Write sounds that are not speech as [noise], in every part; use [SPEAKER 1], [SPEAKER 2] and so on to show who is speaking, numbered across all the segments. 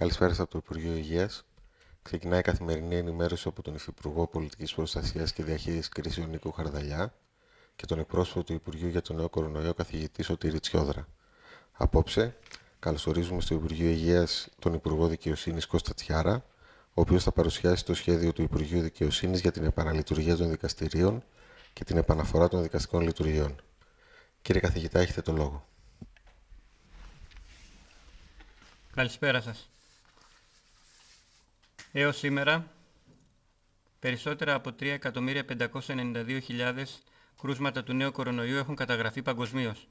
[SPEAKER 1] Καλησπέρα από το Υπουργείο Υγείας. Ξεκινάει η καθημερινή ενημέρωση από τον Υφυπουργό Πολιτικής Προστασίας και Διαχείρισης Κρίσεων Νίκο Χαρδαλιά και τον εκπρόσωπο του Υπουργείου για τον νέο κορονοϊό καθηγητή Σωτήρη Τσιόδρα. Απόψε, καλωσορίζουμε στο Υπουργείο Υγείας τον Υπουργό Δικαιοσύνης Κώστα Τσιάρα, ο οποίος θα παρουσιάσει το σχέδιο του Υπουργείου Δικαιοσύνης για την επαναλειτουργία των δικαστηρίων και την επαναφορά των δικαστικών λειτουργιών. Κύριε καθηγητά, έχετε το λόγο.
[SPEAKER 2] Καλησπέρα σας. Έως σήμερα, περισσότερα από 3.592.000 κρούσματα του νέου κορονοϊού έχουν καταγραφεί παγκοσμίως.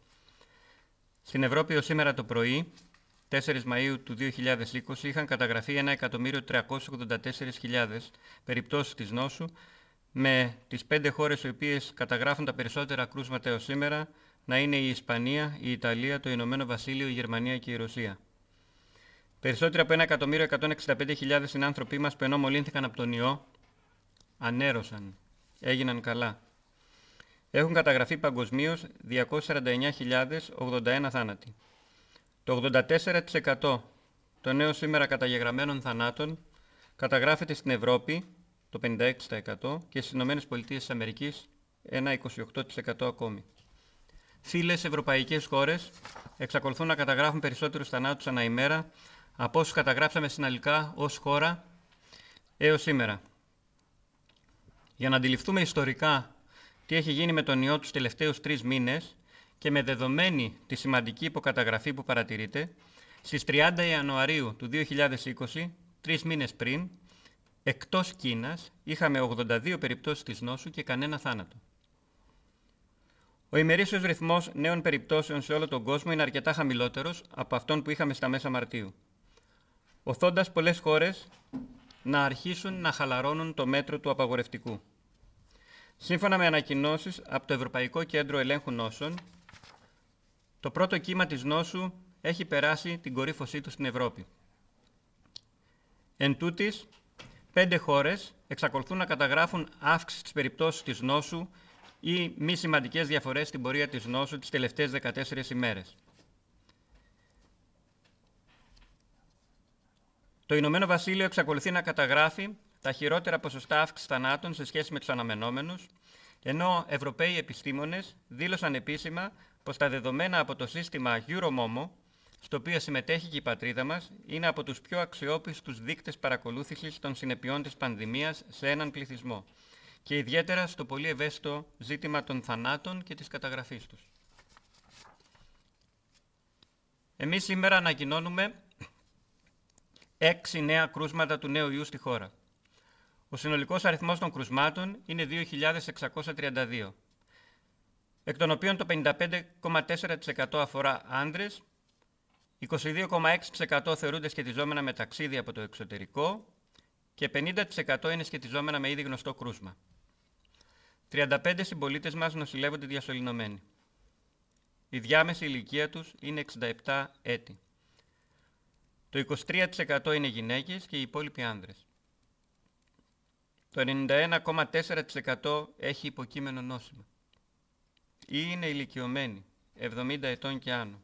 [SPEAKER 2] Στην Ευρώπη ως σήμερα το πρωί, 4 Μαΐου του 2020, είχαν καταγραφεί 1.384.000 περιπτώσεις της νόσου, με τις πέντε χώρες οι οποίες καταγράφουν τα περισσότερα κρούσματα έως σήμερα να είναι η Ισπανία, η Ιταλία, το Ηνωμένο Βασίλειο, η Γερμανία και η Ρωσία. Περισσότεροι από 1.165.000 συνάνθρωποι μας που ενώ μολύνθηκαν από τον ιό, ανέρωσαν, έγιναν καλά. Έχουν καταγραφεί παγκοσμίως 249.081 θάνατοι. Το 84% των νέων σήμερα καταγεγραμμένων θανάτων καταγράφεται στην Ευρώπη, το 56% και στις Ηνωμένες Πολιτείες Αμερικής, ένα 28% ακόμη. Φίλες ευρωπαϊκές χώρες εξακολουθούν να καταγράφουν περισσότερους θανάτους ανά ημέρα από όσους καταγράψαμε συναλλικά ως χώρα έως σήμερα. Για να αντιληφθούμε ιστορικά τι έχει γίνει με τον ιό τους τελευταίους τρεις μήνες και με δεδομένη τη σημαντική υποκαταγραφή που παρατηρείται, στις 30 Ιανουαρίου του 2020, τρεις μήνες πριν, εκτός Κίνας, είχαμε 82 περιπτώσεις της νόσου και κανένα θάνατο. Ο ημερήσιος ρυθμός νέων περιπτώσεων σε όλο τον κόσμο είναι αρκετά χαμηλότερος από αυτόν που είχαμε στα μέσα Μαρτίου οθώντας πολλές χώρες να αρχίσουν να χαλαρώνουν το μέτρο του απαγορευτικού. Σύμφωνα με ανακοινώσεις από το Ευρωπαϊκό Κέντρο Ελέγχου Νόσων, το πρώτο κύμα της νόσου έχει περάσει την κορύφωσή του στην Ευρώπη. Εν τούτης, πέντε χώρες εξακολουθούν να καταγράφουν αύξηση της περιπτώσης της νόσου ή μη σημαντικές διαφορές στην πορεία της νόσου τις τελευταίες 14 ημέρες. Το Ηνωμένο Βασίλειο εξακολουθεί να καταγράφει τα χειρότερα ποσοστά αύξησης θανάτων σε σχέση με τους αναμενόμενους, ενώ Ευρωπαίοι επιστήμονες δήλωσαν επίσημα πως τα δεδομένα από το σύστημα Euromomo, στο οποίο συμμετέχει και η πατρίδα μας, είναι από τους πιο αξιόπιστους δείκτες παρακολούθησης των συνεπειών της πανδημίας σε έναν πληθυσμό και ιδιαίτερα στο πολύ ευαίσθητο ζήτημα των θανάτων και της καταγραφής τους. Εμείς σήμερα ανακοινώνουμε έξι νέα κρούσματα του νέου ιού στη χώρα. Ο συνολικός αριθμός των κρουσμάτων είναι 2.632, εκ των οποίων το 55,4% αφορά άντρες, 22,6% θεωρούνται σχετιζόμενα με ταξίδια από το εξωτερικό και 50% είναι σχετιζόμενα με ήδη γνωστό κρούσμα. 35 συμπολίτες μας νοσηλεύονται διασωληνωμένοι. Η διάμεση ηλικία τους είναι 67 έτη. Το 23% είναι γυναίκες και οι υπόλοιποι άνδρες. Το 91,4% έχει υποκείμενο νόσημα. Ή είναι ηλικιωμένοι, 70 ετών και άνω.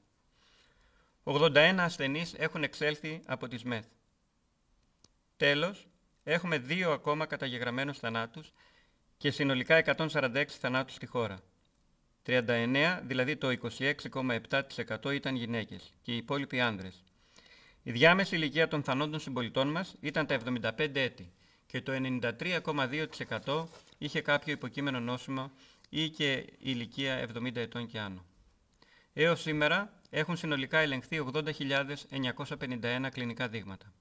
[SPEAKER 2] 81 ασθενείς έχουν εξέλθει από τις ΜΕΘ. Τέλος, έχουμε δύο ακόμα καταγεγραμμένους θανάτους και συνολικά 146 θανάτους στη χώρα. 39, δηλαδή το 26,7% ήταν γυναίκες και οι υπόλοιποι άνδρες. Η διάμεση ηλικία των θανόντων συμπολιτών μας ήταν τα 75 έτη και το 93,2% είχε κάποιο υποκείμενο νόσημα ή και ηλικία 70 ετών και άνω. Έως σήμερα έχουν συνολικά ελεγχθεί 80.951 κλινικά δείγματα.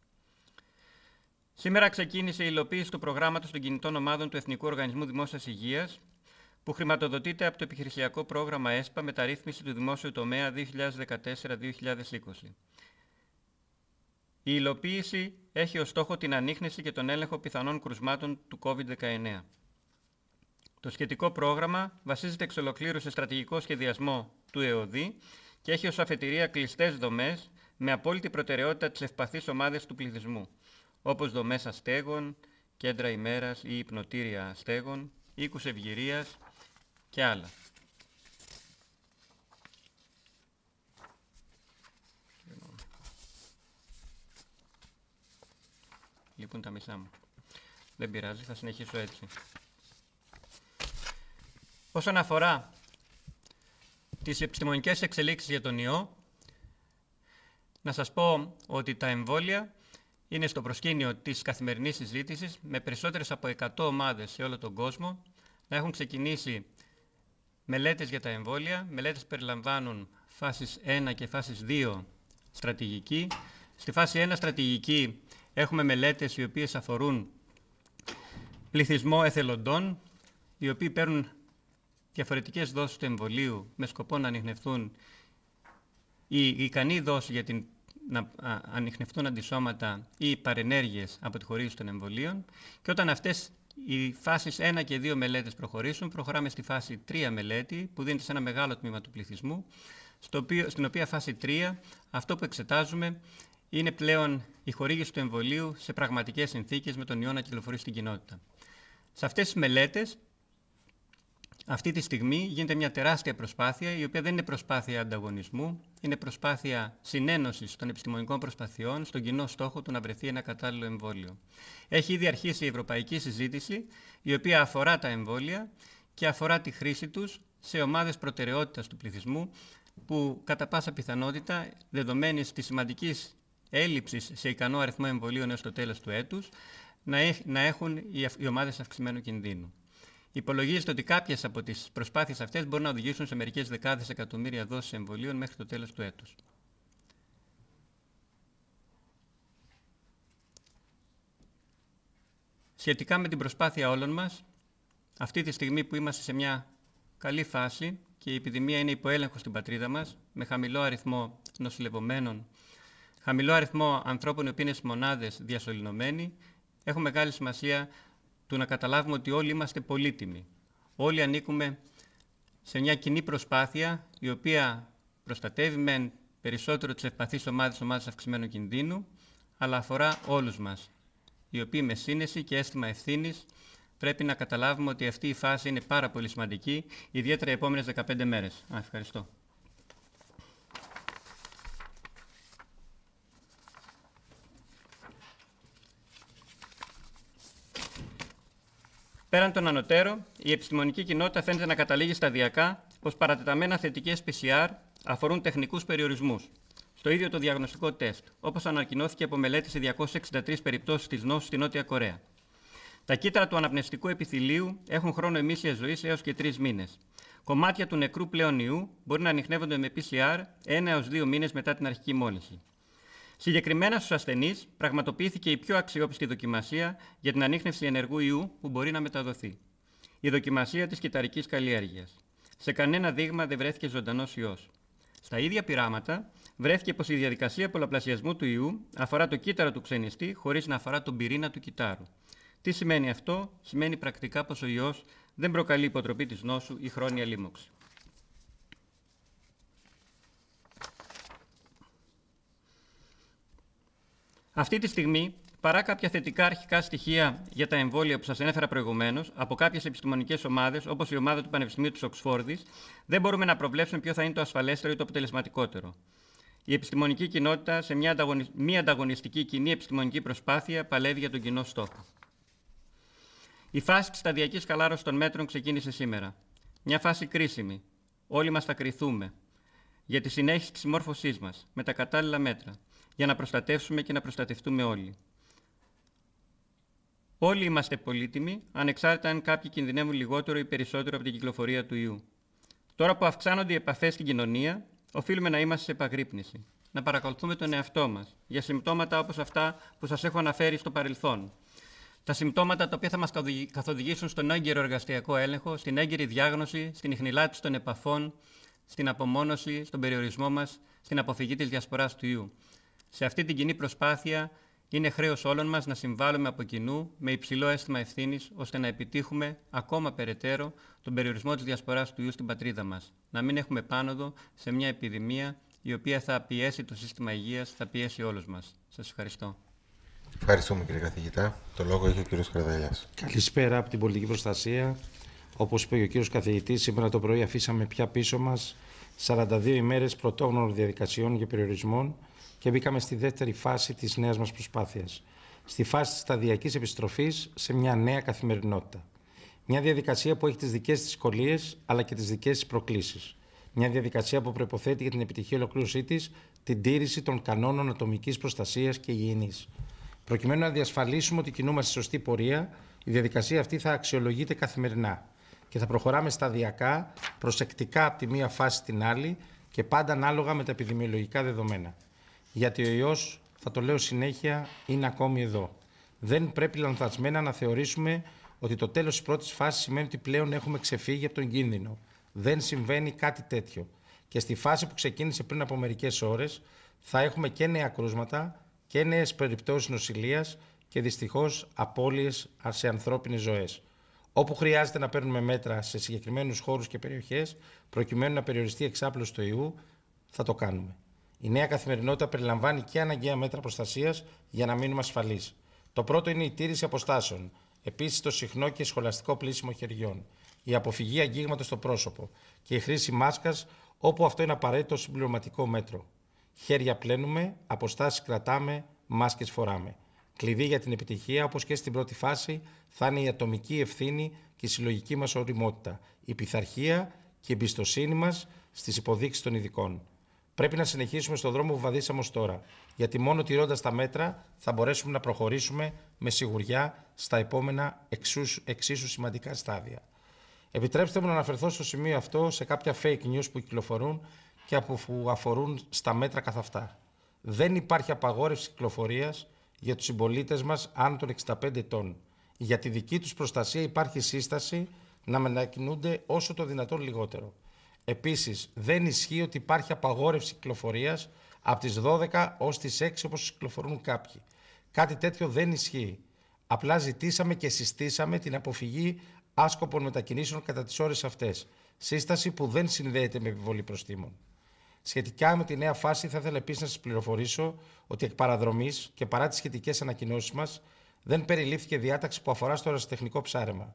[SPEAKER 2] Σήμερα ξεκίνησε η υλοποίηση του προγράμματος των κινητών ομάδων του Εθνικού Οργανισμού Δημόσιας Υγείας, που χρηματοδοτείται από το επιχειρησιακό πρόγραμμα ΕΣΠΑ Μεταρρύθμιση του Δημόσιου Τομέα 2014-2020. Η υλοποίηση έχει ως στόχο την ανείχνηση και τον έλεγχο πιθανών κρουσμάτων του COVID-19. Το σχετικό πρόγραμμα βασίζεται εξ ολοκλήρου σε στρατηγικό σχεδιασμό του ΕΟΔΗ και έχει ως αφετηρία κλειστές δομές με απόλυτη προτεραιότητα τις ευπαθείς ομάδες του πληθυσμού, όπως δομές αστέγων, κέντρα ημέρας ή υπνοτήρια αστέγων, οίκους ευγυρίας και άλλα. Λείπουν τα μισά μου. Δεν πειράζει, θα συνεχίσω έτσι. Όσον αφορά τις επιστημονικές εξελίξεις για τον ιό, να σας πω ότι τα εμβόλια είναι στο προσκήνιο της καθημερινής συζήτησης με περισσότερες από 100 ομάδες σε όλο τον κόσμο να έχουν ξεκινήσει μελέτες για τα εμβόλια. Μελέτες που περιλαμβάνουν φάσεις 1 και φάσεις 2 στρατηγική. Στη φάση 1 στρατηγική έχουμε μελέτες οι οποίες αφορούν πληθυσμό εθελοντών, οι οποίοι παίρνουν διαφορετικές δόσεις του εμβολίου με σκοπό να ανοιχνευτούν η ικανή δόση για την, να ανοιχνευτούν αντισώματα ή παρενέργειες από τη χωρίση των εμβολίων. Και όταν αυτές οι φάσεις 1 και 2 μελέτες προχωρήσουν, προχωράμε στη φάση 3 μελέτη που δίνεται σε ένα μεγάλο τμήμα του πληθυσμού, στο οποίο, στην οποία φάση 3 αυτό που εξετάζουμε είναι πλέον η χορήγηση του εμβολίου σε πραγματικές συνθήκες με τον ιό να κυκλοφορεί στην κοινότητα. Σε αυτές τις μελέτες αυτή τη στιγμή γίνεται μια τεράστια προσπάθεια, η οποία δεν είναι προσπάθεια ανταγωνισμού, είναι προσπάθεια συνένωσης των επιστημονικών προσπαθειών στον κοινό στόχο του να βρεθεί ένα κατάλληλο εμβόλιο. Έχει ήδη αρχίσει η ευρωπαϊκή συζήτηση, η οποία αφορά τα εμβόλια και αφορά τη χρήση τους σε ομάδες προτεραιότητας του πληθυσμού, που κατά πάσα πιθανότητα, δεδομένης της σημαντικής έλλειψη σε ικανό αριθμό εμβολίων έως το τέλος του έτους, να έχουν οι ομάδες αυξημένου κινδύνου. Υπολογίζεται ότι κάποιες από τις προσπάθειες αυτές μπορούν να οδηγήσουν σε μερικές δεκάδες εκατομμύρια δόσεις εμβολίων μέχρι το τέλος του έτους. Σχετικά με την προσπάθεια όλων μας, αυτή τη στιγμή που είμαστε σε μια καλή φάση και η επιδημία είναι υπό έλεγχο στην πατρίδα μας, με χαμηλό αριθμό νοσηλευομένων, χαμηλό αριθμό ανθρώπων οι οποίοι είναι μονάδες διασωληνωμένοι, έχουν μεγάλη σημασία του να καταλάβουμε ότι όλοι είμαστε πολύτιμοι. Όλοι ανήκουμε σε μια κοινή προσπάθεια η οποία προστατεύει μεν περισσότερο τις ευπαθείς ομάδες, ομάδες αυξημένου κινδύνου, αλλά αφορά όλους μας, οι οποίοι με σύνεση και αίσθημα ευθύνης πρέπει να καταλάβουμε ότι αυτή η φάση είναι πάρα πολύ σημαντική, ιδιαίτερα οι επόμενες 15 μέρες. Α, ευχαριστώ. Πέραν των ανωτέρων, η επιστημονική κοινότητα φαίνεται να καταλήγει σταδιακά πως παρατεταμένα θετικές PCR αφορούν τεχνικούς περιορισμούς στο ίδιο το διαγνωστικό τεστ, όπως ανακοινώθηκε από μελέτη σε 263 περιπτώσεις της νόσου στη Νότια Κορέα. Τα κύτταρα του αναπνευστικού επιθυλίου έχουν χρόνο εμίσια ζωής έως και τρεις μήνες. Κομμάτια του νεκρού πλέον ιού μπορεί να ανοιχνεύονται με PCR ένα έως δύο μήνες μετά την αρχική μόλυνση. Συγκεκριμένα στους ασθενείς, πραγματοποιήθηκε η πιο αξιόπιστη δοκιμασία για την ανείχνευση ενεργού ιού που μπορεί να μεταδοθεί. Η δοκιμασία της κυταρικής καλλιέργειας. Σε κανένα δείγμα δεν βρέθηκε ζωντανός ιός. Στα ίδια πειράματα, βρέθηκε πως η διαδικασία πολλαπλασιασμού του ιού αφορά το κύτταρο του ξενιστή χωρίς να αφορά τον πυρήνα του κυτάρου. Τι σημαίνει αυτό, σημαίνει πρακτικά πως ο ιός δεν προκαλεί υποτροπή της νόσου ή χρόνια λίμωξη. Αυτή τη στιγμή, παρά κάποια θετικά αρχικά στοιχεία για τα εμβόλια που σας ανέφερα προηγουμένως από κάποιες επιστημονικές ομάδες, όπως η ομάδα του Πανεπιστημίου της Οξφόρδης, δεν μπορούμε να προβλέψουμε ποιο θα είναι το ασφαλέστερο ή το αποτελεσματικότερο. Η επιστημονική κοινότητα σε μια μη ανταγωνιστική κοινή επιστημονική προσπάθεια παλεύει για τον κοινό στόχο. Η φάση της σταδιακής χαλάρωσης των μέτρων ξεκίνησε σήμερα. Μια φάση κρίσιμη. Όλοι μας θα κρυθούμε για τη συνέχιση της συμμόρφωσής μας με τα κατάλληλα μέτρα για να προστατεύσουμε και να προστατευτούμε όλοι. Όλοι είμαστε πολύτιμοι, ανεξάρτητα αν κάποιοι κινδυνεύουν λιγότερο ή περισσότερο από την κυκλοφορία του ιού. Τώρα που αυξάνονται οι επαφές στην κοινωνία, οφείλουμε να είμαστε σε επαγρύπνηση. Να παρακολουθούμε τον εαυτό μας για συμπτώματα όπως αυτά που σας έχω αναφέρει στο παρελθόν. Τα συμπτώματα τα οποία θα μας καθοδηγήσουν στον έγκαιρο εργαστιακό έλεγχο, στην έγκαιρη διάγνωση, στην ιχνηλάτηση των επαφών, στην απομόνωση, στον περιορισμό μας, στην αποφυγή της διασποράς του ιού. Σε αυτή την κοινή προσπάθεια είναι χρέος όλων μας να συμβάλλουμε από κοινού με υψηλό αίσθημα ευθύνης, ώστε να επιτύχουμε ακόμα περαιτέρω τον περιορισμό της διασποράς του ιού στην πατρίδα μας. Να μην έχουμε πάνωδο σε μια επιδημία η οποία θα πιέσει το σύστημα υγείας, θα πιέσει όλους μας. Σας ευχαριστώ.
[SPEAKER 1] Ευχαριστούμε κύριε καθηγητά. Το λόγο έχει ο κύριος Καρδαλιά.
[SPEAKER 3] Καλησπέρα από την πολιτική προστασία. Όπως είπε ο κύριος καθηγητής, σήμερα το πρωί αφήσαμε πια πίσω μας 42 ημέρες πρωτόγνωρων διαδικασιών και περιορισμών και μπήκαμε στη δεύτερη φάση της νέας μας προσπάθειας. στη φάση της σταδιακής επιστροφής σε μια νέα καθημερινότητα. Μια διαδικασία που έχει τις δικές της δυσκολίες αλλά και τις δικές της προκλήσεις. Μια διαδικασία που προποθέτει για την επιτυχή ολοκλήρωσή της την τήρηση των κανόνων ατομικής προστασίας και υγιεινής. Προκειμένου να διασφαλίσουμε ότι κινούμαστε στη σωστή πορεία, η διαδικασία αυτή θα αξιολογείται καθημερινά και θα προχωράμε σταδιακά, προσεκτικά από τη μία φάση στην άλλη και πάντα ανάλογα με τα επιδημιολογικά δεδομένα. Γιατί ο ιός, θα το λέω συνέχεια, είναι ακόμη εδώ. Δεν πρέπει λανθασμένα να θεωρήσουμε ότι το τέλος της πρώτης φάσης σημαίνει ότι πλέον έχουμε ξεφύγει από τον κίνδυνο. Δεν συμβαίνει κάτι τέτοιο. Και στη φάση που ξεκίνησε πριν από μερικές ώρες θα έχουμε και νέα κρούσματα και νέες περιπτώσεις νοσηλείας και δυστυχώς απώλειες σε ανθρώπινες ζωές. Όπου χρειάζεται να παίρνουμε μέτρα σε συγκεκριμένους χώρους και περιοχές προκειμένου να περιοριστεί η εξάπλωση του ιού, θα το κάνουμε. Η νέα καθημερινότητα περιλαμβάνει και αναγκαία μέτρα προστασίας για να μείνουμε ασφαλείς. Το πρώτο είναι η τήρηση αποστάσεων. Επίσης, το συχνό και σχολαστικό πλήσιμο χεριών. Η αποφυγή αγγίγματο στο πρόσωπο και η χρήση μάσκας όπου αυτό είναι απαραίτητο συμπληρωματικό μέτρο. Χέρια πλένουμε, αποστάσεις κρατάμε, μάσκες φοράμε. Κλειδί για την επιτυχία, όπως και στην πρώτη φάση, θα είναι η ατομική ευθύνη και η συλλογική μας οριμότητα, η πειθαρχία και η εμπιστοσύνη μας στις υποδείξεις των ειδικών. Πρέπει να συνεχίσουμε στον δρόμο που βαδίσαμε ως τώρα, γιατί μόνο τηρώντας τα μέτρα θα μπορέσουμε να προχωρήσουμε με σιγουριά στα επόμενα εξίσου, εξίσου σημαντικά στάδια. Επιτρέψτε μου να αναφερθώ στο σημείο αυτό σε κάποια fake news που κυκλοφορούν και που αφορούν στα μέτρα καθ' αυτά. Δεν υπάρχει απαγόρευση κυκλοφορίας για τους συμπολίτες μας άνω των 65 ετών. Για τη δική τους προστασία υπάρχει σύσταση να μετακινούνται όσο το δυνατόν λιγότερο. Επίσης, δεν ισχύει ότι υπάρχει απαγόρευση κυκλοφορίας από τις 12 ως τις 6 όπως κυκλοφορούν κάποιοι. Κάτι τέτοιο δεν ισχύει. Απλά ζητήσαμε και συστήσαμε την αποφυγή άσκοπων μετακινήσεων κατά τις ώρες αυτές. Σύσταση που δεν συνδέεται με επιβολή προστήμων. Σχετικά με τη νέα φάση, θα ήθελα επίσης να σας πληροφορήσω ότι εκ παραδρομής και παρά τις σχετικές ανακοινώσεις μας, δεν περιλήφθηκε διάταξη που αφορά στο ερασιτεχνικό ψάρεμα.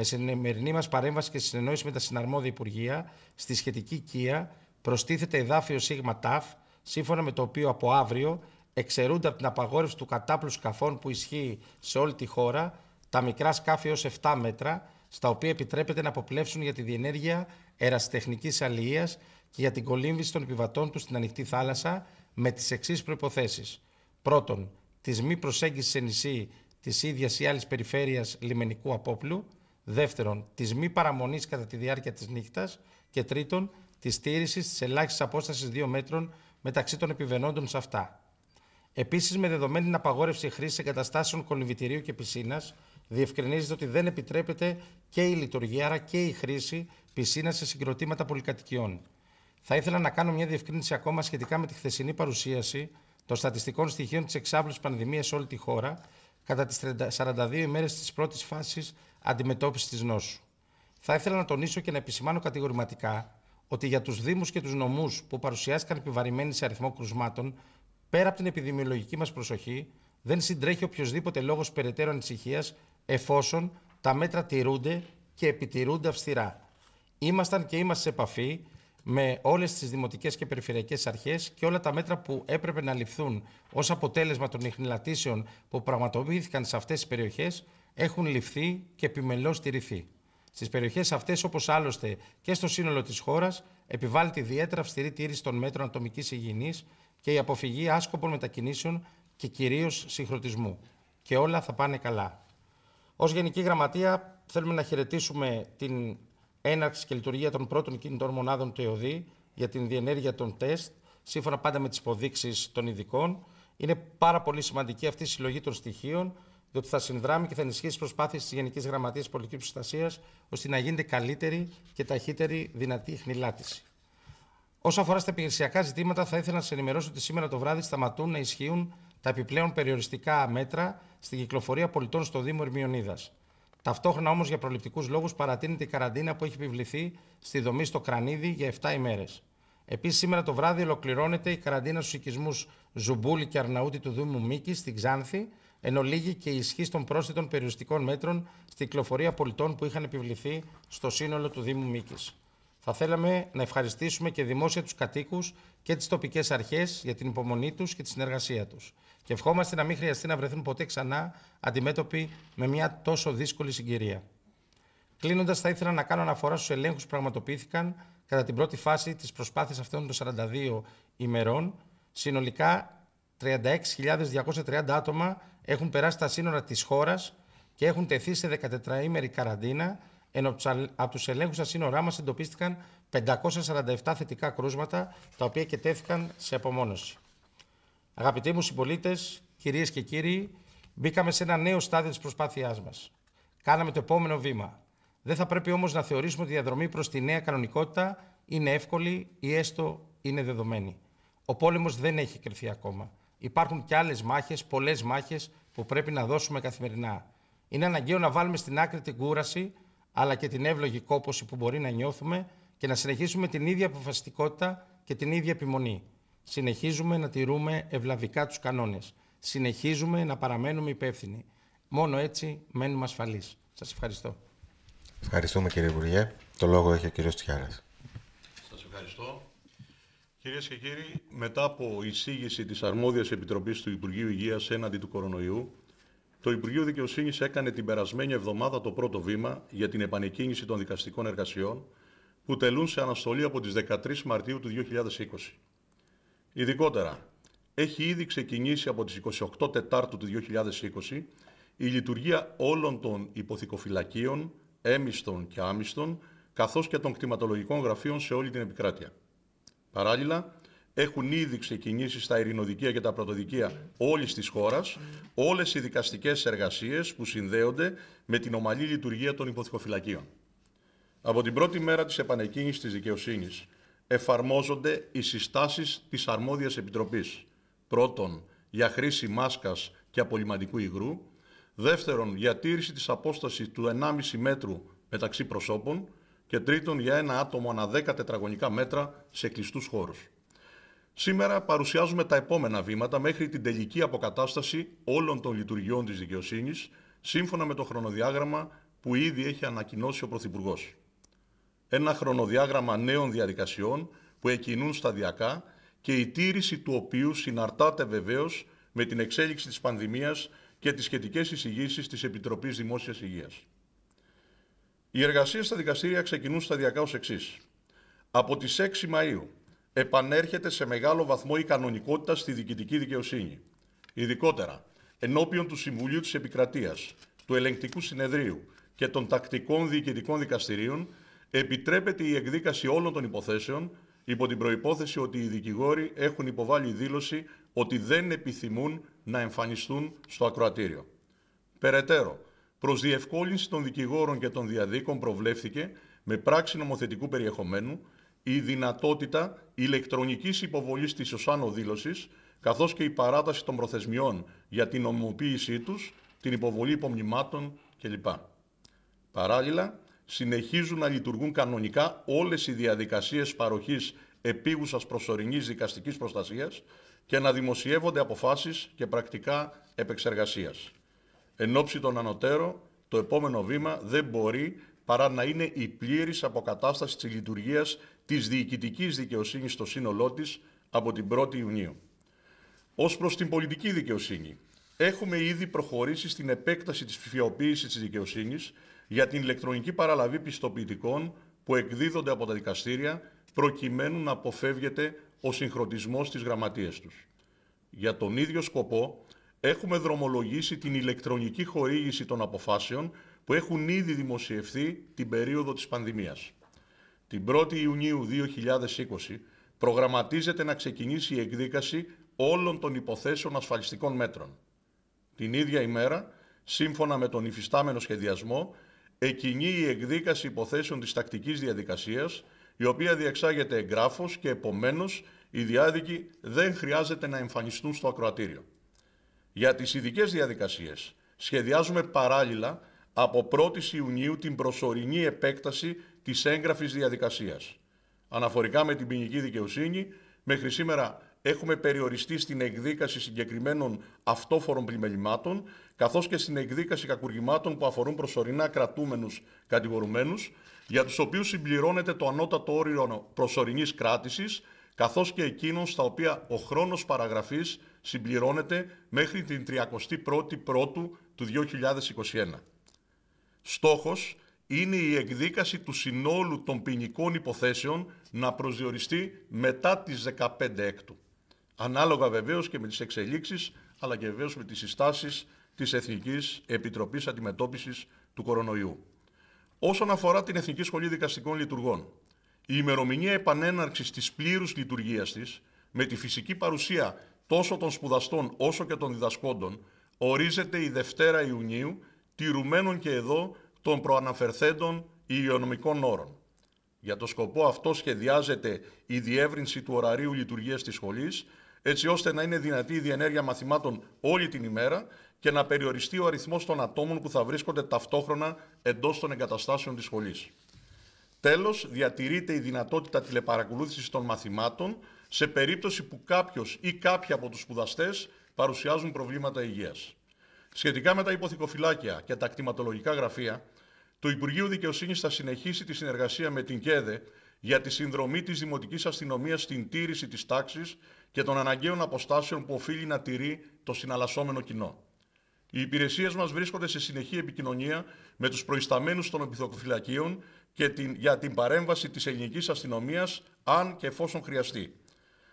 [SPEAKER 3] Με σημερινή μας παρέμβαση και συνεννόηση με τα συναρμόδια Υπουργεία, στη σχετική ΚΙΑ προστίθεται εδάφιο ΣΥΓΜΑ ΤΑΦ, σύμφωνα με το οποίο από αύριο εξαιρούνται από την απαγόρευση του κατάπλου σκαφών που ισχύει σε όλη τη χώρα τα μικρά σκάφη έως 7 μέτρα, στα οποία επιτρέπεται να αποπλέψουν για τη διενέργεια ερασιτεχνικής αλληλείας και για την κολύμβηση των επιβατών τους στην ανοιχτή θάλασσα με τις εξής προϋποθέσεις. Πρώτον, της μη προσέγγισης σε νησί της ίδιας ή άλλης περιφέρειας λιμενικού απόπλου. Δεύτερον, της μη παραμονής κατά τη διάρκεια της νύχτας. Και τρίτον, της στήριξη της ελάχιστης απόστασης 2 μέτρων μεταξύ των επιβενόντων σε αυτά. Επίσης, με δεδομένη την απαγόρευση χρήσης εγκαταστάσεων κολυμβητηρίου και πισίνας, διευκρινίζεται ότι δεν επιτρέπεται και η λειτουργία, άρα και η χρήση πισίνας σε συγκροτήματα πολυκατοικιών. Θα ήθελα να κάνω μια διευκρίνηση ακόμα σχετικά με τη χθεσινή παρουσίαση των στατιστικών στοιχείων της εξάπλωσης πανδημίας σε όλη τη χώρα κατά τις 42 ημέρες της πρώτης φάσης αντιμετώπιση της νόσου. Θα ήθελα να τονίσω και να επισημάνω κατηγορηματικά ότι για τους Δήμους και τους νομούς που παρουσιάστηκαν επιβαρημένοι σε αριθμό κρουσμάτων, πέρα από την επιδημιολογική μας προσοχή, δεν συντρέχει οποιοδήποτε λόγος περαιτέρω ανησυχίας εφόσον τα μέτρα τηρούνται και επιτηρούνται αυστηρά. Ήμασταν και είμαστε σε επαφή με όλες τις δημοτικές και περιφερειακές αρχές και όλα τα μέτρα που έπρεπε να ληφθούν ως αποτέλεσμα των ιχνηλατήσεων που πραγματοποιήθηκαν σε αυτές τις περιοχές έχουν ληφθεί και επιμελώς στηριχθεί. Στις περιοχές αυτές, όπως άλλωστε και στο σύνολο της χώρας, επιβάλλεται ιδιαίτερα αυστηρή τήρηση των μέτρων ατομικής υγιεινής και η αποφυγή άσκοπων μετακινήσεων και κυρίως συγχρονισμού. Και όλα θα πάνε καλά. Ω Γενική Γραμματεία, θέλουμε να χαιρετήσουμε την έναρξη και λειτουργία των πρώτων κινητών μονάδων του ΕΟΔΗ για την διενέργεια των τεστ, σύμφωνα πάντα με τις υποδείξεις των ειδικών. Είναι πάρα πολύ σημαντική αυτή η συλλογή των στοιχείων, διότι θα συνδράμει και θα ενισχύσει τις προσπάθειες της Γενικής Γραμματείας Πολιτικής Προστασίας, ώστε να γίνεται καλύτερη και ταχύτερη δυνατή χνηλάτιση. Όσο αφορά στα επιχειρησιακά ζητήματα, θα ήθελα να σας ενημερώσω ότι σήμερα το βράδυ σταματούν να ισχύουν τα επιπλέον περιοριστικά μέτρα στην κυκλοφορία πολιτών στο Δήμο Ερμιονίδας. Ταυτόχρονα όμως για προληπτικούς λόγους παρατείνεται η καραντίνα που έχει επιβληθεί στη δομή στο Κρανίδι για 7 ημέρες. Επίσης, σήμερα το βράδυ ολοκληρώνεται η καραντίνα στους οικισμούς Ζουμπούλη και Αρναούτη του Δήμου Μίκη στην Ξάνθη, ενώ λήγει και η ισχύ των πρόσθετων περιοριστικών μέτρων στην κυκλοφορία πολιτών που είχαν επιβληθεί στο σύνολο του Δήμου Μίκη. Θα θέλαμε να ευχαριστήσουμε και δημόσια τους κατοίκους και τις τοπικές αρχές για την υπομονή τους και τη συνεργασία τους. Και ευχόμαστε να μην χρειαστεί να βρεθούν ποτέ ξανά αντιμέτωποι με μια τόσο δύσκολη συγκυρία. Κλείνοντας, θα ήθελα να κάνω αναφορά στους ελέγχους που πραγματοποιήθηκαν κατά την πρώτη φάση της προσπάθειας αυτών των 42 ημερών. Συνολικά 36.230 άτομα έχουν περάσει τα σύνορα της χώρας και έχουν τεθεί σε 14 ημερη καραντίνα, ενώ από τους ελέγχους στα σύνορά μας εντοπίστηκαν 547 θετικά κρούσματα, τα οποία και τέθηκαν σε απομόνωση. Αγαπητοί μου συμπολίτες, κυρίες και κύριοι, μπήκαμε σε ένα νέο στάδιο της προσπάθειάς μας. Κάναμε το επόμενο βήμα. Δεν θα πρέπει όμως να θεωρήσουμε ότι η διαδρομή προς τη νέα κανονικότητα είναι εύκολη ή έστω είναι δεδομένη. Ο πόλεμος δεν έχει κρυφθεί ακόμα. Υπάρχουν και άλλες μάχες, πολλές μάχες που πρέπει να δώσουμε καθημερινά. Είναι αναγκαίο να βάλουμε στην άκρη την κούραση, αλλά και την εύλογη κόπωση που μπορεί να νιώθουμε και να συνεχίσουμε την ίδια αποφασιστικότητα και την ίδια επιμονή. Συνεχίζουμε να τηρούμε ευλαβικά τους κανόνες. Συνεχίζουμε να παραμένουμε υπεύθυνοι. Μόνο έτσι μένουμε ασφαλείς. Σας ευχαριστώ.
[SPEAKER 1] Ευχαριστούμε κύριε Υπουργέ. Το λόγο έχει ο κύριος Τσιάρας.
[SPEAKER 4] Σας ευχαριστώ. Κυρίες και κύριοι, μετά από εισήγηση της αρμόδιας επιτροπής του Υπουργείου Υγείας έναντι του κορονοϊού, το Υπουργείο Δικαιοσύνης έκανε την περασμένη εβδομάδα το πρώτο βήμα για την επανεκκίνηση των δικαστικών εργασιών που τελούν σε αναστολή από τις 13 Μαρτίου του 2020. Ειδικότερα, έχει ήδη ξεκινήσει από τις 28 Τετάρτου του 2020 η λειτουργία όλων των υποθηκοφυλακίων, έμιστων και άμιστων, καθώς και των κτηματολογικών γραφείων σε όλη την επικράτεια. Παράλληλα, έχουν ήδη ξεκινήσει στα ειρηνοδικεία και τα πρωτοδικεία όλης της χώρας όλες οι δικαστικές εργασίες που συνδέονται με την ομαλή λειτουργία των υποθηκοφυλακίων. Από την πρώτη μέρα της επανεκκίνησης της δικαιοσύνης εφαρμόζονται οι συστάσεις της αρμόδιας επιτροπής. Πρώτον, για χρήση μάσκας και απολυμαντικού υγρού. Δεύτερον, για τήρηση της απόστασης του 1,5 μέτρου μεταξύ προσώπων. Και τρίτον, για ένα άτομο ανά 10 τετραγωνικά μέτρα σε κλειστούς χώρους. Σήμερα παρουσιάζουμε τα επόμενα βήματα μέχρι την τελική αποκατάσταση όλων των λειτουργιών της δικαιοσύνης, σύμφωνα με το χρονοδιάγραμμα που ήδη έχει ανακοινώσει ο Πρωθυπουργός ένα χρονοδιάγραμμα νέων διαδικασιών που εκκινούν σταδιακά και η τήρηση του οποίου συναρτάται βεβαίως με την εξέλιξη της πανδημίας και τις σχετικές εισηγήσεις της Επιτροπής Δημόσιας Υγείας. Οι εργασίες στα δικαστήρια ξεκινούν σταδιακά ως εξής. Από τις 6 Μαΐου επανέρχεται σε μεγάλο βαθμό η κανονικότητα στη διοικητική δικαιοσύνη. Ειδικότερα, ενώπιον του Συμβουλίου της Επικρατείας, του Ελεγκτικού Συνεδρίου και των τακτικών διοικητικών δικαστηρίων επιτρέπεται η εκδίκαση όλων των υποθέσεων υπό την προϋπόθεση ότι οι δικηγόροι έχουν υποβάλει δήλωση ότι δεν επιθυμούν να εμφανιστούν στο ακροατήριο. Περαιτέρω, προς διευκόλυνση των δικηγόρων και των διαδίκων προβλέφθηκε με πράξη νομοθετικού περιεχομένου η δυνατότητα ηλεκτρονικής υποβολής της οσάνο δήλωσης, καθώς και η παράταση των προθεσμιών για την νομιμοποίησή τους, την υποβολή υπομνημάτων κλπ. Παράλληλα, συνεχίζουν να λειτουργούν κανονικά όλες οι διαδικασίες παροχής επίγουσας προσωρινής δικαστικής προστασίας και να δημοσιεύονται αποφάσεις και πρακτικά επεξεργασίας. Εν ώψη των ανωτέρων, το επόμενο βήμα δεν μπορεί παρά να είναι η πλήρης αποκατάσταση της λειτουργίας της διοικητικής δικαιοσύνης στο σύνολό της από την 1η Ιουνίου. Ως προς την πολιτική δικαιοσύνη, έχουμε ήδη προχωρήσει στην επέκταση της ψηφιοποίησης της δικαιοσύνης για την ηλεκτρονική παραλαβή πιστοποιητικών που εκδίδονται από τα δικαστήρια προκειμένου να αποφεύγεται ο συγχρονισμός της γραμματείας τους. Για τον ίδιο σκοπό έχουμε δρομολογήσει την ηλεκτρονική χορήγηση των αποφάσεων που έχουν ήδη δημοσιευθεί την περίοδο της πανδημίας. Την 1η Ιουνίου 2020 προγραμματίζεται να ξεκινήσει η εκδίκαση όλων των υποθέσεων ασφαλιστικών μέτρων. Την ίδια ημέρα, σύμφωνα με τον υφιστάμενο σχεδιασμό, εκκινεί η εκδίκαση υποθέσεων της τακτικής διαδικασίας, η οποία διεξάγεται εγγράφος και επομένως οι διάδικοι δεν χρειάζεται να εμφανιστούν στο ακροατήριο. Για τις ειδικές διαδικασίες σχεδιάζουμε παράλληλα από 1η Ιουνίου την προσωρινή επέκταση της έγγραφης διαδικασίας. Αναφορικά με την ποινική δικαιοσύνη, μέχρι σήμερα έχουμε περιοριστεί στην εκδίκαση συγκεκριμένων αυτόφορων πλημελημάτων, καθώς και στην εκδίκαση κακουργημάτων που αφορούν προσωρινά κρατούμενους κατηγορουμένους, για τους οποίους συμπληρώνεται το ανώτατο όριο προσωρινής κράτησης, καθώς και εκείνων στα οποία ο χρόνος παραγραφής συμπληρώνεται μέχρι την 31η Πρώτου του 2021. Στόχος είναι η εκδίκαση του συνόλου των ποινικών υποθέσεων να προσδιοριστεί μετά τις 15 έκτου. Ανάλογα βεβαίως και με τις εξελίξεις, αλλά και βεβαίως με τις συστάσεις της Εθνικής Επιτροπής Αντιμετώπισης του Κορονοϊού. Όσον αφορά την Εθνική Σχολή Δικαστικών Λειτουργών, η ημερομηνία επανέναρξης της πλήρους λειτουργίας της, με τη φυσική παρουσία τόσο των σπουδαστών όσο και των διδασκόντων, ορίζεται η Δευτέρα Ιουνίου, τηρουμένων και εδώ των προαναφερθέντων υγειονομικών όρων. Για το σκοπό αυτό σχεδιάζεται η διεύρυνση του ωραρίου λειτουργίας της σχολής, έτσι ώστε να είναι δυνατή η διενέργεια μαθημάτων όλη την ημέρα και να περιοριστεί ο αριθμός των ατόμων που θα βρίσκονται ταυτόχρονα εντός των εγκαταστάσεων της σχολής. Τέλος, διατηρείται η δυνατότητα τηλεπαρακολούθησης των μαθημάτων σε περίπτωση που κάποιος ή κάποιοι από τους σπουδαστές παρουσιάζουν προβλήματα υγείας. Σχετικά με τα υποθηκοφυλάκια και τα κτηματολογικά γραφεία, το Υπουργείο Δικαιοσύνης θα συνεχίσει τη συνεργασία με την ΚΕΔΕ για τη συνδρομή της Δημοτικής Αστυνομίας στην τήρηση της τάξης και των αναγκαίων αποστάσεων που οφείλει να τηρεί το συναλλασσόμενο κοινό. Οι υπηρεσίες μας βρίσκονται σε συνεχή επικοινωνία με τους προϊσταμένους των επιθοκοφυλακίων και την, για την παρέμβαση της ελληνικής αστυνομίας, αν και εφόσον χρειαστεί.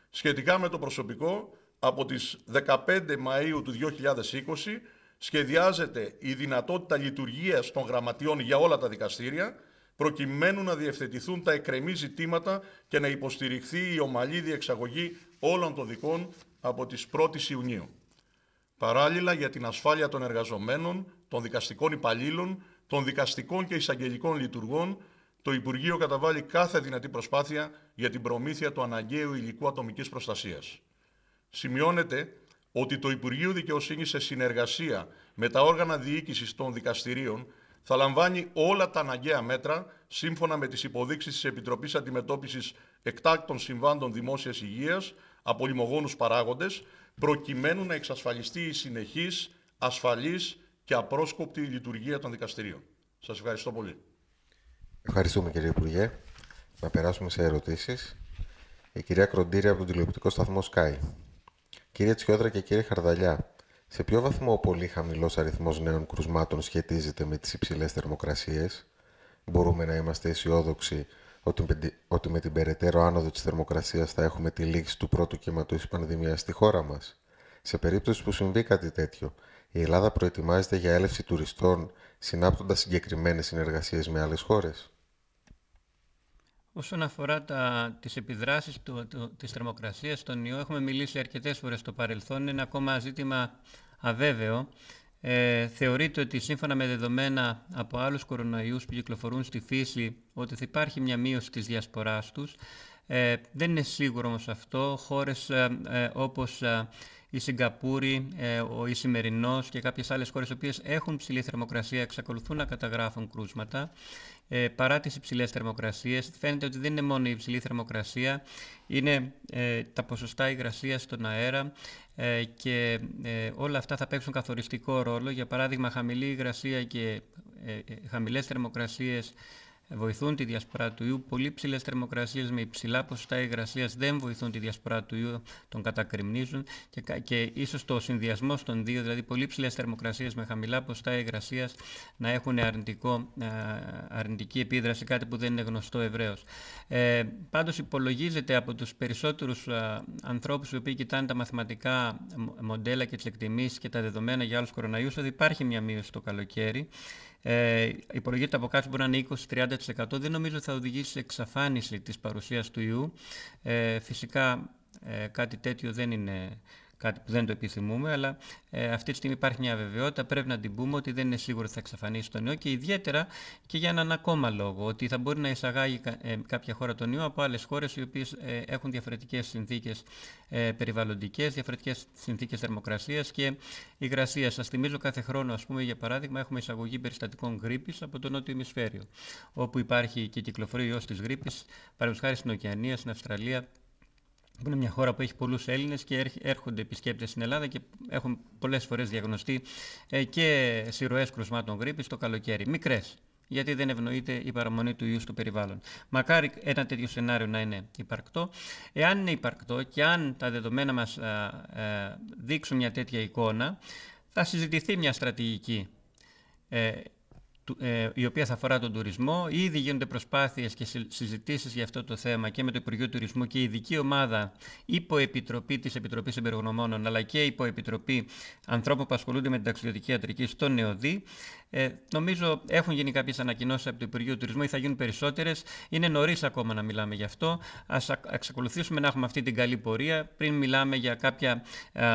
[SPEAKER 4] Σχετικά με το προσωπικό, από τις 15 Μαΐου του 2020 σχεδιάζεται η δυνατότητα λειτουργίας των γραμματιών για όλα τα δικαστήρια, προκειμένου να διευθετηθούν τα εκκρεμή ζητήματα και να υποστηριχθεί η ομαλή διεξαγωγή όλων των δικών από τις 1 Ιουνίου. Παράλληλα, για την ασφάλεια των εργαζομένων, των δικαστικών υπαλλήλων, των δικαστικών και εισαγγελικών λειτουργών, το Υπουργείο καταβάλει κάθε δυνατή προσπάθεια για την προμήθεια του αναγκαίου υλικού ατομικής προστασίας. Σημειώνεται ότι το Υπουργείο Δικαιοσύνης σε συνεργασία με τα όργανα διοίκησης των δικαστηρίων θα λαμβάνει όλα τα αναγκαία μέτρα σύμφωνα με τις υποδείξεις της Επιτροπής Αντιμετώπισης Εκτάκτων Συμβάντων Δημόσιας Υγείας από λιμογόνους παράγοντες, προκειμένου να εξασφαλιστεί η συνεχής, ασφαλής και απρόσκοπτη λειτουργία των δικαστηρίων. Σας ευχαριστώ πολύ.
[SPEAKER 1] Ευχαριστούμε κύριε Υπουργέ. Να περάσουμε σε ερωτήσεις. Η κυρία Κροντήρια από τον τηλεοπτικό σταθμό Sky. Κύριε Τσιόδρα και κύριε Χαρδαλιά, σε ποιο βαθμό ο πολύ χαμηλός αριθμός νέων κρουσμάτων σχετίζεται με τις υψηλές θερμοκρασίες, μπορούμε να είμαστε αισιόδοξοι ότι, ότι με την περαιτέρω άνοδο της θερμοκρασίας θα έχουμε τη λήξη του πρώτου κύματος της πανδημίας στη χώρα μας; Σε περίπτωση που συμβεί κάτι τέτοιο, η Ελλάδα προετοιμάζεται για έλευση τουριστών συνάπτοντας συγκεκριμένες συνεργασίες με άλλες χώρες;
[SPEAKER 2] Όσον αφορά τα, τις επιδράσεις του, του, της θερμοκρασίας στον ιό, έχουμε μιλήσει αρκετές φορές στο παρελθόν, είναι ένα ακόμα ζήτημα αβέβαιο. Ε, θεωρείται ότι σύμφωνα με δεδομένα από άλλους κορονοϊούς που κυκλοφορούν στη φύση ότι θα υπάρχει μια μείωση της διασποράς τους. Ε, δεν είναι σίγουρο όμως αυτό. Χώρες ε, ε όπως ε, η Σιγκαπούρη, ε, ο Ισημερινός και κάποιες άλλες χώρες οι οποίες έχουν ψηλή θερμοκρασία εξακολουθούν να καταγράφουν κρούσματα ε, παρά τις υψηλές θερμοκρασίες. Φαίνεται ότι δεν είναι μόνο η υψηλή θερμοκρασία, είναι ε, τα ποσοστά υγρασίας στον αέρα ε, και ε, όλα αυτά θα παίξουν καθοριστικό ρόλο. Για παράδειγμα, χαμηλή υγρασία και ε, χαμηλές θερμοκρασίες βοηθούν τη διασπορά του ιού. Πολύ ψηλές θερμοκρασίες με υψηλά ποσοστά υγρασίας δεν βοηθούν τη διασπορά του ιού, τον κατακριμνίζουν και, και ίσως το συνδυασμό των δύο, δηλαδή πολύ ψηλές θερμοκρασίες με χαμηλά ποσοστά υγρασίας, να έχουν αρνητικό, αρνητική επίδραση, κάτι που δεν είναι γνωστό ευρέως. Ε, Πάντως υπολογίζεται από τους περισσότερους ανθρώπους οι οποίοι κοιτάνε τα μαθηματικά μοντέλα και τις εκτιμήσεις και τα δεδομένα για άλλους κοροναϊούς ότι υπάρχει μια μείωση το καλοκαίρι. Ε, υπολογίζεται από κάτω μπορεί να είναι 20-30%. Δεν νομίζω ότι θα οδηγήσει σε εξαφάνιση της παρουσίας του ιού. Ε, φυσικά ε, κάτι τέτοιο δεν είναι κάτι που δεν το επιθυμούμε, αλλά ε, αυτή τη στιγμή υπάρχει μια βεβαιότητα. Πρέπει να την πούμε ότι δεν είναι σίγουρο ότι θα εξαφανίσει τον ιό και ιδιαίτερα και για έναν ακόμα λόγο, ότι θα μπορεί να εισαγάγει ε, κάποια χώρα τον ιό από άλλες χώρες οι οποίες ε, έχουν διαφορετικές συνθήκες ε, περιβαλλοντικές, διαφορετικές συνθήκες θερμοκρασίας και υγρασίας. Σας θυμίζω κάθε χρόνο, ας πούμε, για παράδειγμα, έχουμε εισαγωγή περιστατικών γρήπης από το νότιο ημισφαίριο, όπου υπάρχει και κυκλοφορεί ιός της γρήπης, παραδείγματος χάρη στην Οκεανία, στην Αυστραλία, που είναι μια χώρα που έχει πολλούς Έλληνες και έρχονται επισκέπτες στην Ελλάδα και έχουν πολλές φορές διαγνωστεί ε, και σειροές κρουσμάτων γρήπης το καλοκαίρι. Μικρές, γιατί δεν ευνοείται η παραμονή του ιού στο περιβάλλον. Μακάρι ένα τέτοιο σενάριο να είναι υπαρκτό. Εάν είναι υπαρκτό και αν τα δεδομένα μας δείξουν μια τέτοια εικόνα, θα συζητηθεί μια στρατηγική ε, ε, η οποία θα αφορά τον τουρισμό. Ήδη γίνονται προσπάθειες και συζητήσεις για αυτό το θέμα και με το Υπουργείο Τουρισμού και η ειδική ομάδα υποεπιτροπή της Επιτροπής Εμπειρογνωμόνων αλλά και υποεπιτροπή ανθρώπων που ασχολούνται με την ταξιδιωτική ιατρική στο ΝΕΟΔΗ ε, νομίζω έχουν γίνει κάποιες ανακοινώσεις από το Υπουργείο Τουρισμού ή θα γίνουν περισσότερες. Είναι νωρίς ακόμα να μιλάμε γι' αυτό. Α εξακολουθήσουμε να έχουμε αυτή την καλή πορεία πριν μιλάμε για κάποια α,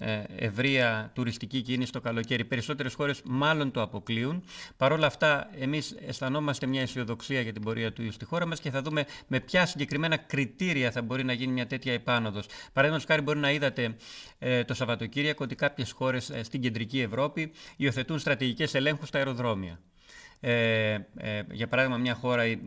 [SPEAKER 2] ε, ευρεία τουριστική κίνηση το καλοκαίρι. Περισσότερες χώρες μάλλον το αποκλείουν. Παρ' όλα αυτά, εμείς αισθανόμαστε μια αισιοδοξία για την πορεία του στη χώρα μας και θα δούμε με ποια συγκεκριμένα κριτήρια θα μπορεί να γίνει μια τέτοια επάνωδος. Παραδείγματος χάρη, μπορεί να είδατε ε, το Σαββατοκύριακο ότι κάποιες χώρες ε, στην κεντρική Ευρώπη υιοθετούν στρατηγικές ελέγχους στα αεροδρόμια. Ε, ε, για παράδειγμα, μια χώρα, η,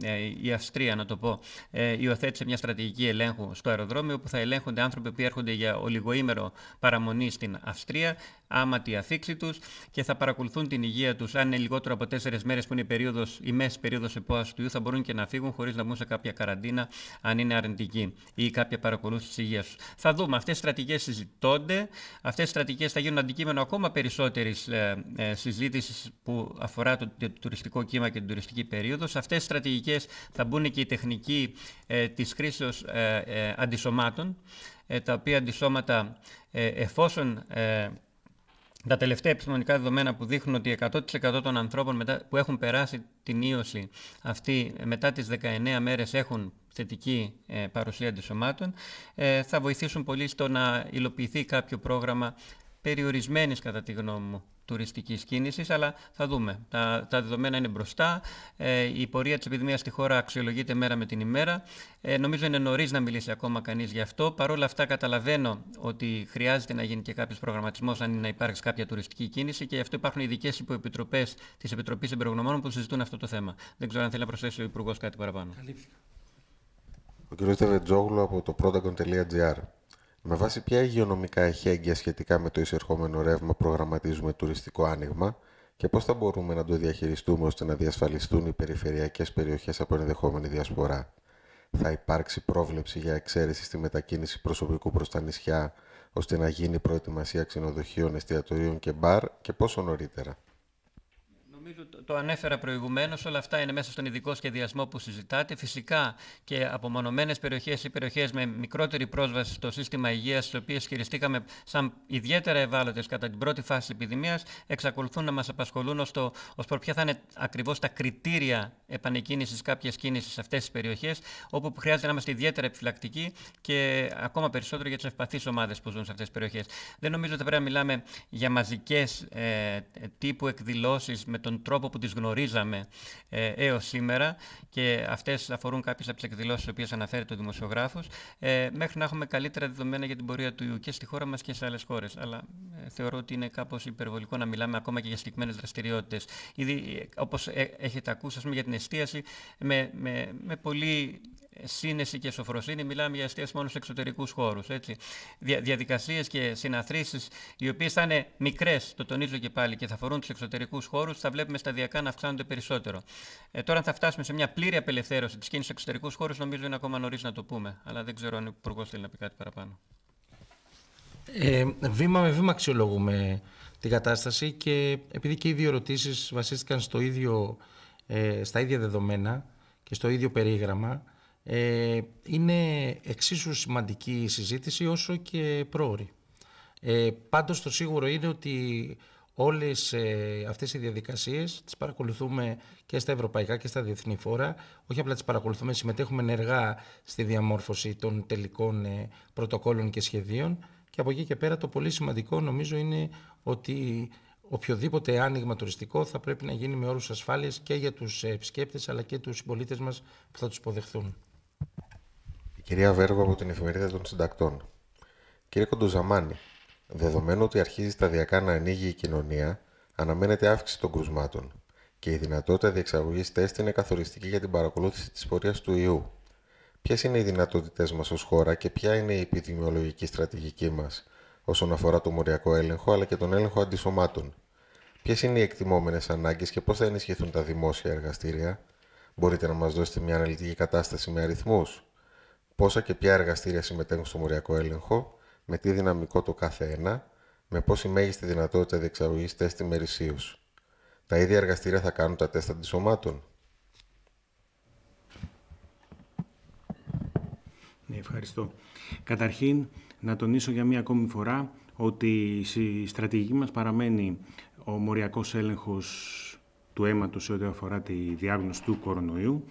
[SPEAKER 2] ε, Αυστρία, να το πω, ε, υιοθέτησε μια στρατηγική ελέγχου στο αεροδρόμιο που θα ελέγχονται άνθρωποι που έρχονται για ολιγοήμερο παραμονή στην Αυστρία άματη αφήξη τους και θα παρακολουθούν την υγεία τους. Αν είναι λιγότερο από τέσσερις μέρες που είναι η, περίοδος, η μέση περίοδος επόαση του ιού, θα μπορούν και να φύγουν χωρίς να μπουν σε κάποια καραντίνα, αν είναι αρνητική ή κάποια παρακολούθηση τη υγείας τους. Θα δούμε. Αυτές οι στρατηγικέ συζητώνται. Αυτές οι στρατηγικέ θα γίνουν αντικείμενο ακόμα περισσότερης ε, ε, συζήτησης που αφορά το, το, τουριστικό κύμα και την τουριστική περίοδος. Σε αυτές τι στρατηγικές θα μπουν και η τεχνική ε, της χρήση ε, ε, αντισωμάτων, ε, τα οποία αντισώματα εφόσον τα τελευταία επιστημονικά δεδομένα που δείχνουν ότι 100% των ανθρώπων που έχουν περάσει την ίωση αυτή μετά τις 19 μέρες έχουν θετική ε, παρουσία αντισωμάτων, ε, θα βοηθήσουν πολύ στο να υλοποιηθεί κάποιο πρόγραμμα περιορισμένης κατά τη γνώμη μου τουριστικής κίνησης, αλλά θα δούμε. Τα, τα δεδομένα είναι μπροστά. Ε, η πορεία της επιδημίας στη χώρα αξιολογείται μέρα με την ημέρα. Ε, νομίζω είναι νωρίς να μιλήσει ακόμα κανείς γι' αυτό. Παρ' όλα αυτά, καταλαβαίνω ότι χρειάζεται να γίνει και κάποιος προγραμματισμός αν είναι να υπάρξει κάποια τουριστική κίνηση και γι' αυτό υπάρχουν ειδικές υποεπιτροπές της Επιτροπής Εμπειρογνωμόνων που συζητούν αυτό το θέμα. Δεν ξέρω αν θέλει να προσθέσει ο Υπουργός κάτι παραπάνω.
[SPEAKER 1] Ο κ. Τεβετζόγλου από το protagon.gr. Με βάση ποια υγειονομικά εχέγγυα σχετικά με το εισερχόμενο ρεύμα προγραμματίζουμε τουριστικό άνοιγμα και πώς θα μπορούμε να το διαχειριστούμε ώστε να διασφαλιστούν οι περιφερειακές περιοχές από ενδεχόμενη διασπορά; Θα υπάρξει πρόβλεψη για εξαίρεση στη μετακίνηση προσωπικού προς τα νησιά ώστε να γίνει προετοιμασία ξενοδοχείων, εστιατορίων και μπαρ και πόσο νωρίτερα;
[SPEAKER 2] Νομίζω το ανέφερα προηγουμένως. Όλα αυτά είναι μέσα στον ειδικό σχεδιασμό που συζητάτε. Φυσικά και απομονωμένες περιοχές ή περιοχές με μικρότερη πρόσβαση στο σύστημα υγείας, τι οποίες χειριστήκαμε σαν ιδιαίτερα ευάλωτες κατά την πρώτη φάση της επιδημίας, εξακολουθούν να μας απασχολούν ως προ ποια θα είναι ακριβώς τα κριτήρια επανεκκίνησης κάποιας κίνησης σε αυτές τις περιοχές, όπου χρειάζεται να είμαστε ιδιαίτερα επιφυλακτικοί και ακόμα περισσότερο για τις ευπαθείς ομάδες που ζουν σε αυτές τις περιοχές. Δεν νομίζω ότι πρέπει να μιλάμε για μαζικές ε, τύπου εκδηλώσεις με τον τρόπο που τις γνωρίζαμε ε, έως σήμερα και αυτές αφορούν κάποιες από τις εκδηλώσεις τις οποίες αναφέρει το δημοσιογράφος ε, μέχρι να έχουμε καλύτερα δεδομένα για την πορεία του ιού και στη χώρα μας και σε άλλες χώρες. Αλλά ε, θεωρώ ότι είναι κάπως υπερβολικό να μιλάμε ακόμα και για συγκεκριμένες δραστηριότητες. Ήδη, ε, όπως ε, έχετε ακούσει πούμε, για την εστίαση, με, με, με πολύ σύνεση και σοφροσύνη, μιλάμε για εστίαση μόνο σε εξωτερικούς χώρους. Δια, Διαδικασίες και συναθρήσεις, οι οποίες θα είναι μικρές, το τονίζω και πάλι, και θα αφορούν τους εξωτερικούς χώρους, θα βλέπουμε σταδιακά να αυξάνονται περισσότερο. Ε, τώρα, αν θα φτάσουμε σε μια πλήρη απελευθέρωση της κίνησης σε εξωτερικούς χώρους, νομίζω είναι ακόμα νωρίς να το πούμε. Αλλά δεν ξέρω αν ο Υπουργός θέλει να πει κάτι παραπάνω.
[SPEAKER 3] Ε, βήμα με βήμα αξιολογούμε την κατάσταση και επειδή και οι δύο ερωτήσεις βασίστηκαν στο ίδιο, ε, στα ίδια δεδομένα και στο ίδιο περίγραμμα, ε, είναι εξίσου σημαντική η συζήτηση όσο και πρόορη. Ε, πάντως το σίγουρο είναι ότι όλες ε, αυτές οι διαδικασίες τις παρακολουθούμε και στα ευρωπαϊκά και στα διεθνή φόρα. Όχι απλά τις παρακολουθούμε, συμμετέχουμε ενεργά στη διαμόρφωση των τελικών ε, πρωτοκόλων και σχεδίων και από εκεί και πέρα το πολύ σημαντικό νομίζω είναι ότι οποιοδήποτε άνοιγμα τουριστικό θα πρέπει να γίνει με όρους ασφάλειας και για τους επισκέπτες αλλά και τους συμπολίτες μας που θα τους υποδεχθούν.
[SPEAKER 1] Η κυρία Βέργο από την Εφημερίδα των Συντακτών. Κύριε Κοντοζαμάνη, δεδομένου ότι αρχίζει σταδιακά να ανοίγει η κοινωνία, αναμένεται αύξηση των κρουσμάτων και η δυνατότητα διεξαγωγής τεστ είναι καθοριστική για την παρακολούθηση της πορείας του ιού. Ποιες είναι οι δυνατότητές μας ως χώρα και ποια είναι η επιδημιολογική στρατηγική μας όσον αφορά το μοριακό έλεγχο αλλά και τον έλεγχο αντισωμάτων; Ποιες είναι οι εκτιμόμενες ανάγκες και πώς θα ενισχυθούν τα δημόσια εργαστήρια; Μπορείτε να μας δώσετε μια αναλυτική κατάσταση με αριθμούς; Πόσα και ποια εργαστήρια συμμετέχουν στο μοριακό έλεγχο, με τι δυναμικό το κάθε ένα, με πόση μέγιστη δυνατότητα διεξαγωγής τεστ ημερησίως. Τα ίδια εργαστήρια θα κάνουν τα τεστ αντισωμάτων.
[SPEAKER 5] Ναι, ευχαριστώ. Καταρχήν, να τονίσω για μία ακόμη φορά ότι στη στρατηγική μας παραμένει ο μοριακός έλεγχος του αίματος σε ό,τι αφορά τη διάγνωση του κορονοϊού.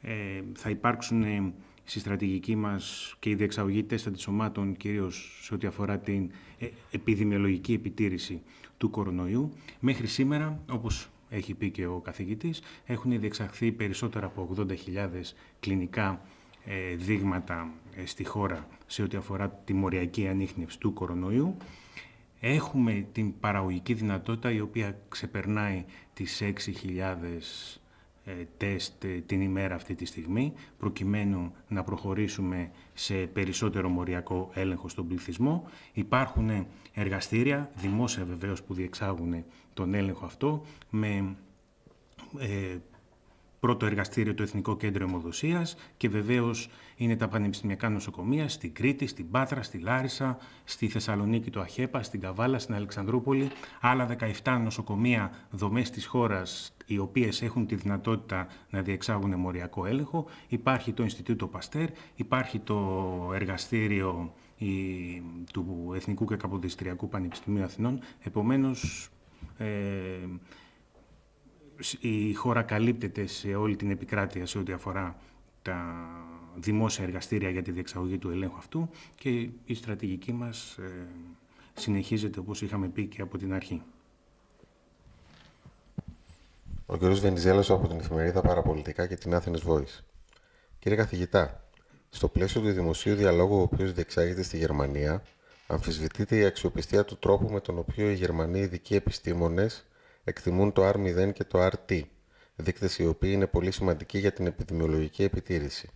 [SPEAKER 5] Ε, θα υπάρξουν ε, στη στρατηγική μας και η διεξαγωγή τεστ αντισωμάτων, κυρίως σε ό,τι αφορά την ε, επιδημιολογική επιτήρηση του κορονοϊού. Μέχρι σήμερα, όπως έχει πει και ο καθηγητής, έχουν διεξαχθεί περισσότερα από 80.000 κλινικά ε, δείγματα ε, στη χώρα σε ό,τι αφορά τη μοριακή ανείχνευση του κορονοϊού. Έχουμε την παραγωγική δυνατότητα η οποία ξεπερνάει τις 6.000 ε, τεστ την ημέρα αυτή τη στιγμή, προκειμένου να προχωρήσουμε σε περισσότερο μοριακό έλεγχο στον πληθυσμό. Υπάρχουν εργαστήρια, δημόσια βεβαίως, που διεξάγουν τον έλεγχο αυτό, με πρώτο εργαστήριο το Εθνικό Κέντρο Αιμοδοσίας και βεβαίως είναι τα πανεπιστημιακά νοσοκομεία στην Κρήτη, στην Πάτρα, στη Λάρισα, στη Θεσσαλονίκη το ΑΧΕΠΑ, στην Καβάλα, στην Αλεξανδρούπολη, άλλα 17 νοσοκομεία δομές της χώρας οι οποίες έχουν τη δυνατότητα να διεξάγουν μοριακό έλεγχο. Υπάρχει το Ινστιτούτο Παστέρ, υπάρχει το εργαστήριο του Εθνικού και Καποδιστριακού Πανεπιστημίου Αθηνών. Επομένως, ε, η χώρα καλύπτεται σε όλη την επικράτεια σε ό,τι αφορά τα δημόσια εργαστήρια για τη διεξαγωγή του ελέγχου αυτού και η στρατηγική μας ε, συνεχίζεται όπως είχαμε πει και από την αρχή.
[SPEAKER 1] Ο κ. Βενιζέλος από την εφημερίδα Παραπολιτικά και την Athens Voice. Κύριε καθηγητά, στο πλαίσιο του δημοσίου διαλόγου ο οποίος διεξάγεται στη Γερμανία, αμφισβητείται η αξιοπιστία του τρόπου με τον οποίο οι Γερμανοί ειδικοί επιστήμονες εκτιμούν το R0 και το RT, δείκτες οι οποίοι είναι πολύ σημαντικοί για την επιδημιολογική επιτήρηση.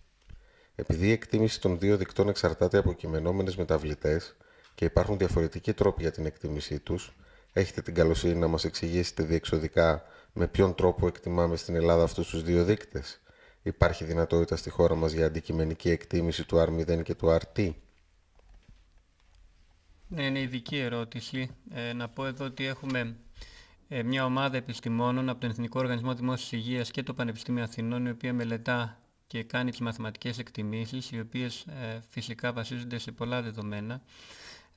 [SPEAKER 1] Επειδή η εκτίμηση των δύο δικτών εξαρτάται από κειμενόμενες μεταβλητές και υπάρχουν διαφορετικοί τρόποι για την εκτίμησή τους, έχετε την καλοσύνη να μας εξηγήσετε διεξοδικά με ποιον τρόπο εκτιμάμε στην Ελλάδα αυτούς τους δύο δείκτες. Υπάρχει δυνατότητα στη χώρα μας για αντικειμενική εκτίμηση του R0 και του RT.
[SPEAKER 2] Ναι, είναι ειδική ερώτηση. Ε, να πω εδώ ότι έχουμε ε, μια ομάδα επιστημόνων από τον Εθνικό Οργανισμό Δημόσιας Υγείας και το Πανεπιστήμιο Αθηνών, η οποία μελετά και κάνει τις μαθηματικές εκτιμήσεις, οι οποίες ε, φυσικά βασίζονται σε πολλά δεδομένα.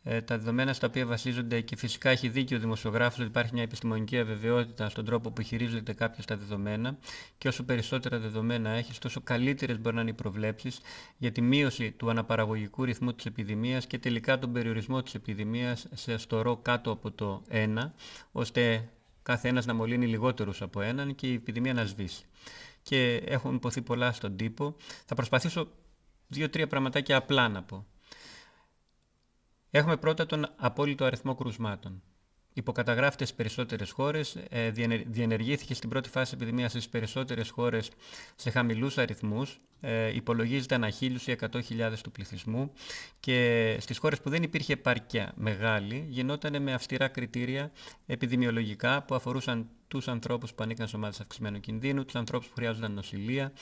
[SPEAKER 2] Ε, τα δεδομένα στα οποία βασίζονται και φυσικά έχει δίκιο ο δημοσιογράφος ότι υπάρχει μια επιστημονική αβεβαιότητα στον τρόπο που χειρίζονται κάποιο τα δεδομένα και όσο περισσότερα δεδομένα έχεις, τόσο καλύτερες μπορεί να είναι οι προβλέψεις για τη μείωση του αναπαραγωγικού ρυθμού της επιδημίας και τελικά τον περιορισμό της επιδημίας σε στορό κάτω από το 1, ώστε κάθε ένας να μολύνει λιγότερους από έναν και η επιδημία να σβήσει. Και έχουν υποθεί πολλά στον τύπο. Θα προσπαθήσω δύο-τρία πραγματάκια απλά να πω. Έχουμε πρώτα τον απόλυτο αριθμό κρουσμάτων υποκαταγράφεται στις περισσότερες χώρες, ε, διενεργήθηκε στην πρώτη φάση επιδημίας στις περισσότερες χώρες σε χαμηλούς αριθμούς, ε, υπολογίζεται ανά χίλιους ή εκατό χιλιάδες του πληθυσμού και στις χώρες που δεν υπήρχε επάρκεια μεγάλη γινόταν με αυστηρά κριτήρια επιδημιολογικά που αφορούσαν τους ανθρώπους που ανήκαν σε ομάδες αυξημένου κινδύνου, τους ανθρώπους που χρειάζονταν νοσηλεία,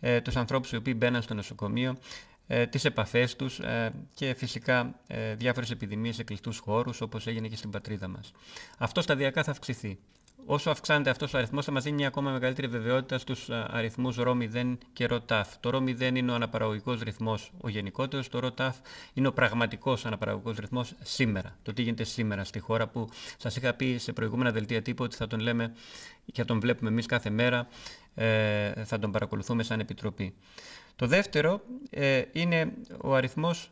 [SPEAKER 2] ε, τους ανθρώπους οι οποίοι μπαίναν στο νοσοκομείο ε, τις επαφές τους ε, και φυσικά ε, διάφορες επιδημίες σε κλειστούς χώρους όπως έγινε και στην πατρίδα μας. Αυτό σταδιακά θα αυξηθεί. Όσο αυξάνεται αυτός ο αριθμός, θα μας δίνει μια ακόμα μεγαλύτερη βεβαιότητα στους αριθμούς ρο0 και ρο-ταφ. Το ρο0 είναι ο αναπαραγωγικός ρυθμός ο γενικότερος, το ρο-ταφ είναι ο πραγματικός αναπαραγωγικός ρυθμός σήμερα. Το τι γίνεται σήμερα στη χώρα που σας είχα πει σε προηγούμενα δελτία τύπου ότι θα τον λέμε και θα τον βλέπουμε εμείς κάθε μέρα, ε, θα τον παρακολουθούμε σαν επιτροπή. Το δεύτερο ε, είναι ο αριθμός,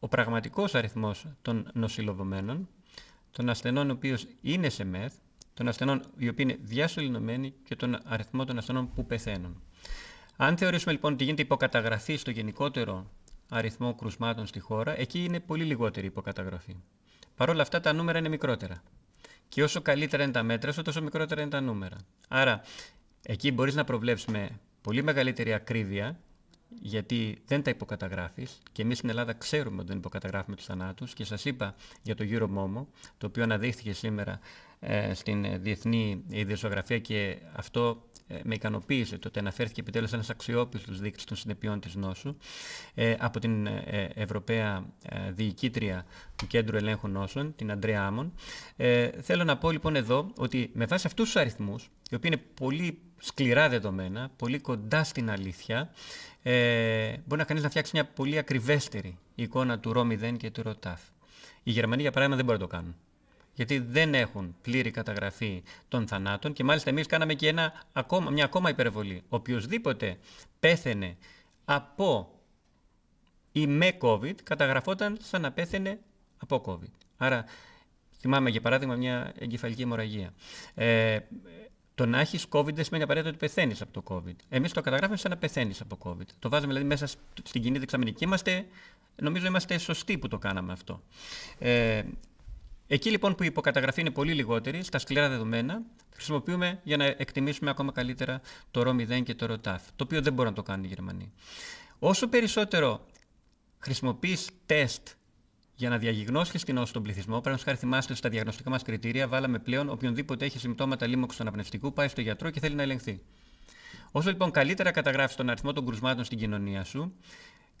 [SPEAKER 2] ο πραγματικός αριθμός των νοσηλοβωμένων, των ασθενών οι οποίοι είναι σε μεθ, των ασθενών οι οποίοι είναι διασωληνωμένοι και τον αριθμό των ασθενών που πεθαίνουν. Αν θεωρήσουμε λοιπόν ότι γίνεται υποκαταγραφή στο γενικότερο αριθμό κρουσμάτων στη χώρα, εκεί είναι πολύ λιγότερη υποκαταγραφή. Παρ' όλα αυτά τα νούμερα είναι μικρότερα. Και όσο καλύτερα είναι τα μέτρα, τόσο μικρότερα είναι τα νούμερα. Άρα, εκεί μπορείς να προβλέψεις με πολύ μεγαλύτερη ακρίβεια γιατί δεν τα υποκαταγράφεις και εμείς στην Ελλάδα ξέρουμε ότι δεν υποκαταγράφουμε τους θανάτους. Και σας είπα για το Euro Momo, το οποίο αναδείχθηκε σήμερα στην διεθνή ιδιοσιογραφία και αυτό ε, με ικανοποίησε το ότι αναφέρθηκε επιτέλους ένας αξιόπιστος δείκτης των συνεπειών της νόσου ε, από την ε, Ευρωπαία Διοικήτρια του Κέντρου Ελέγχου Νόσων, την Αντρέα Άμον. Θέλω να πω λοιπόν εδώ ότι με βάση αυτούς τους αριθμούς, οι οποίοι είναι πολύ σκληρά δεδομένα, πολύ κοντά στην αλήθεια, ε, μπορεί να κανείς να φτιάξει μια πολύ ακριβέστερη εικόνα του ΡΟ0 και του ΡΟΤΑΦ. Οι Γερμανοί, για παράδειγμα, δεν μπορούν να το κάνουν γιατί δεν έχουν πλήρη καταγραφή των θανάτων και μάλιστα εμείς κάναμε και ένα, ακόμα, μια ακόμα υπερβολή. Οποιοδήποτε πέθαινε από ή με COVID καταγραφόταν σαν να πέθαινε από COVID. Άρα θυμάμαι για παράδειγμα μια εγκεφαλική αιμορραγία. Ε, το να έχεις COVID δεν σημαίνει απαραίτητα ότι πεθαίνεις από το COVID. Εμείς το καταγράφουμε σαν να πεθαίνεις από COVID. Το βάζουμε δηλαδή μέσα στην κοινή δεξαμενική. Είμαστε, νομίζω είμαστε σωστοί που το κάναμε αυτό. Ε, Εκεί λοιπόν που η υποκαταγραφή είναι πολύ λιγότερη, στα σκληρά δεδομένα, χρησιμοποιούμε για να εκτιμήσουμε ακόμα καλύτερα το ρο0 και το ρο-ταφ, το οποίο δεν μπορούν να το κάνουν οι Γερμανοί. Όσο περισσότερο χρησιμοποιείς τεστ για να διαγνώσεις την νόσο στον πληθυσμό, παραδείγματος χάρη θυμάστε στα διαγνωστικά μας κριτήρια, βάλαμε πλέον οποιονδήποτε έχει συμπτώματα λίμωξου αναπνευστικού, πάει στο γιατρό και θέλει να ελεγχθεί. Όσο λοιπόν καλύτερα καταγράφεις τον αριθμό των κρουσμάτων στην κοινωνία σου,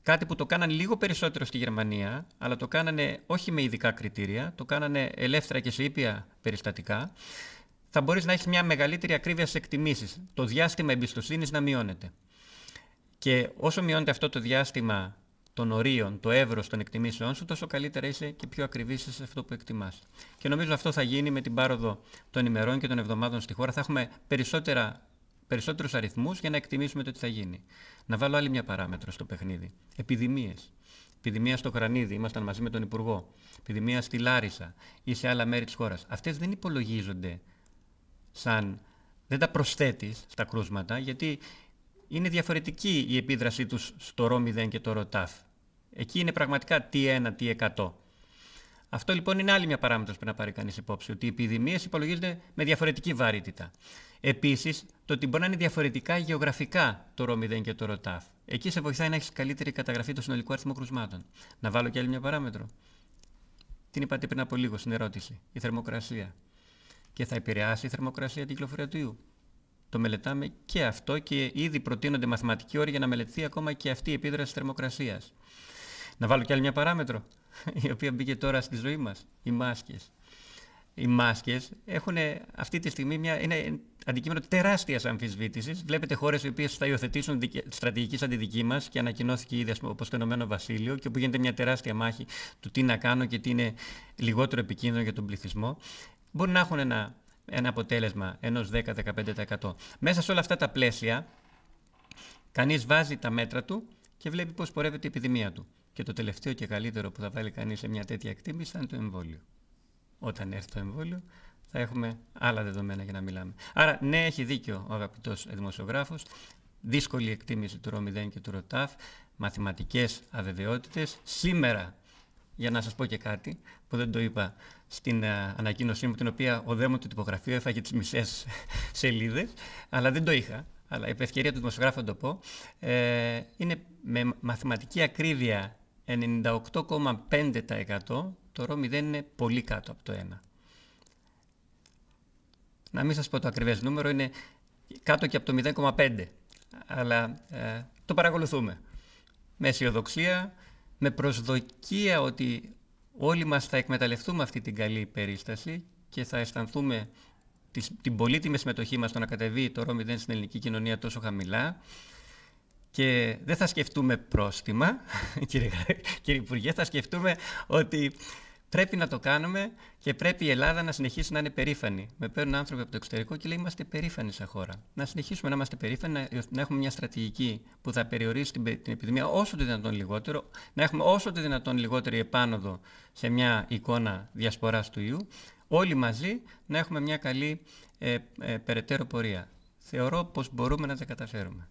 [SPEAKER 2] Κάτι που το κάνανε λίγο περισσότερο στη Γερμανία, αλλά το κάνανε όχι με ειδικά κριτήρια, το κάνανε ελεύθερα και σε ήπια περιστατικά. Θα μπορείς να έχεις μια μεγαλύτερη ακρίβεια στι εκτιμήσεις. Το διάστημα εμπιστοσύνης να μειώνεται. Και όσο μειώνεται αυτό το διάστημα των ορίων, το εύρος των εκτιμήσεών σου, τόσο καλύτερα είσαι και πιο ακριβή σε αυτό που εκτιμάς. Και νομίζω αυτό θα γίνει με την πάροδο των ημερών και των εβδομάδων στη χώρα. Θα έχουμε περισσότερα περισσότερους αριθμούς για να εκτιμήσουμε το τι θα γίνει. Να βάλω άλλη μια παράμετρο στο παιχνίδι. Επιδημίες. Επιδημία στο Κρανίδι, ήμασταν μαζί με τον Υπουργό. Επιδημία στη Λάρισα ή σε άλλα μέρη της χώρας. Αυτές δεν υπολογίζονται σαν. Δεν τα προσθέτεις στα κρούσματα, γιατί είναι διαφορετική η επίδρασή τους στο ρο0 και το ρο-ταφ. Εκεί είναι πραγματικά T1, T100. Αυτό λοιπόν είναι άλλη μια παράμετρος που να πάρει κανείς υπόψη, ότι οι επιδημίες υπολογίζονται με διαφορετική βαρύτητα. Επίσης, το ότι μπορεί να είναι διαφορετικά γεωγραφικά το ρο0 και το ρο-ταφ. Εκεί σε βοηθάει να έχεις καλύτερη καταγραφή του συνολικού αριθμού κρουσμάτων. Να βάλω και άλλη μια παράμετρο. Την είπατε πριν από λίγο στην ερώτηση. Η θερμοκρασία. Και θα επηρεάσει η θερμοκρασία την κυκλοφορία του ιού. Το μελετάμε και αυτό και ήδη προτείνονται μαθηματικοί όροι για να μελετηθεί ακόμα και αυτή η επίδραση της θερμοκρασίας. Να βάλω και άλλη μια παράμετρο, [laughs] η οποία μπήκε τώρα στη ζωή μας. Οι μάσκες οι μάσκες έχουν αυτή τη στιγμή μια, είναι αντικείμενο τεράστιας αμφισβήτησης. Βλέπετε χώρες οι οποίες θα υιοθετήσουν στρατηγική σαν τη δική μας και ανακοινώθηκε ήδη όπως το Ηνωμένο Βασίλειο και όπου γίνεται μια τεράστια μάχη του τι να κάνω και τι είναι λιγότερο επικίνδυνο για τον πληθυσμό. Μπορεί να έχουν ένα, ένα αποτέλεσμα ενός 10-15%. Μέσα σε όλα αυτά τα πλαίσια, κανείς βάζει τα μέτρα του και βλέπει πώς πορεύεται η επιδημία του. Και το τελευταίο και καλύτερο που θα βάλει κανείς σε μια τέτοια εκτίμηση θα είναι το εμβόλιο όταν έρθει το εμβόλιο, θα έχουμε άλλα δεδομένα για να μιλάμε. Άρα, ναι, έχει δίκιο ο αγαπητός δημοσιογράφος. Δύσκολη εκτίμηση του ΡΟ0 και του ΡΟΤΑΦ, μαθηματικές αβεβαιότητες. Σήμερα, για να σας πω και κάτι που δεν το είπα στην uh, ανακοίνωσή μου, την οποία ο δέμο του τυπογραφείου έφαγε τις μισές [laughs] σελίδες, αλλά δεν το είχα. Αλλά επ' ευκαιρία του δημοσιογράφου να το πω. Ε, είναι με μαθηματική ακρίβεια 98,5% το ρο0 είναι πολύ κάτω από το 1. Να μην σας πω το ακριβές νούμερο, είναι κάτω και από το 0,5. Αλλά ε, το παρακολουθούμε. Με αισιοδοξία, με προσδοκία ότι όλοι μας θα εκμεταλλευτούμε αυτή την καλή περίσταση και θα αισθανθούμε την πολύτιμη συμμετοχή μας στο να κατεβεί το ρο0 στην ελληνική κοινωνία τόσο χαμηλά και δεν θα σκεφτούμε πρόστιμα, [laughs] κύριε, κύριε Υπουργέ, θα σκεφτούμε ότι πρέπει να το κάνουμε και πρέπει η Ελλάδα να συνεχίσει να είναι περήφανη. Με παίρνουν άνθρωποι από το εξωτερικό και λέει είμαστε περήφανοι σαν χώρα. Να συνεχίσουμε να είμαστε περήφανοι, να, έχουμε μια στρατηγική που θα περιορίσει την, την επιδημία όσο το δυνατόν λιγότερο, να έχουμε όσο το δυνατόν λιγότερη επάνωδο σε μια εικόνα διασποράς του ιού, όλοι μαζί να έχουμε μια καλή ε, ε, περαιτέρω πορεία. Θεωρώ πως μπορούμε να τα καταφέρουμε.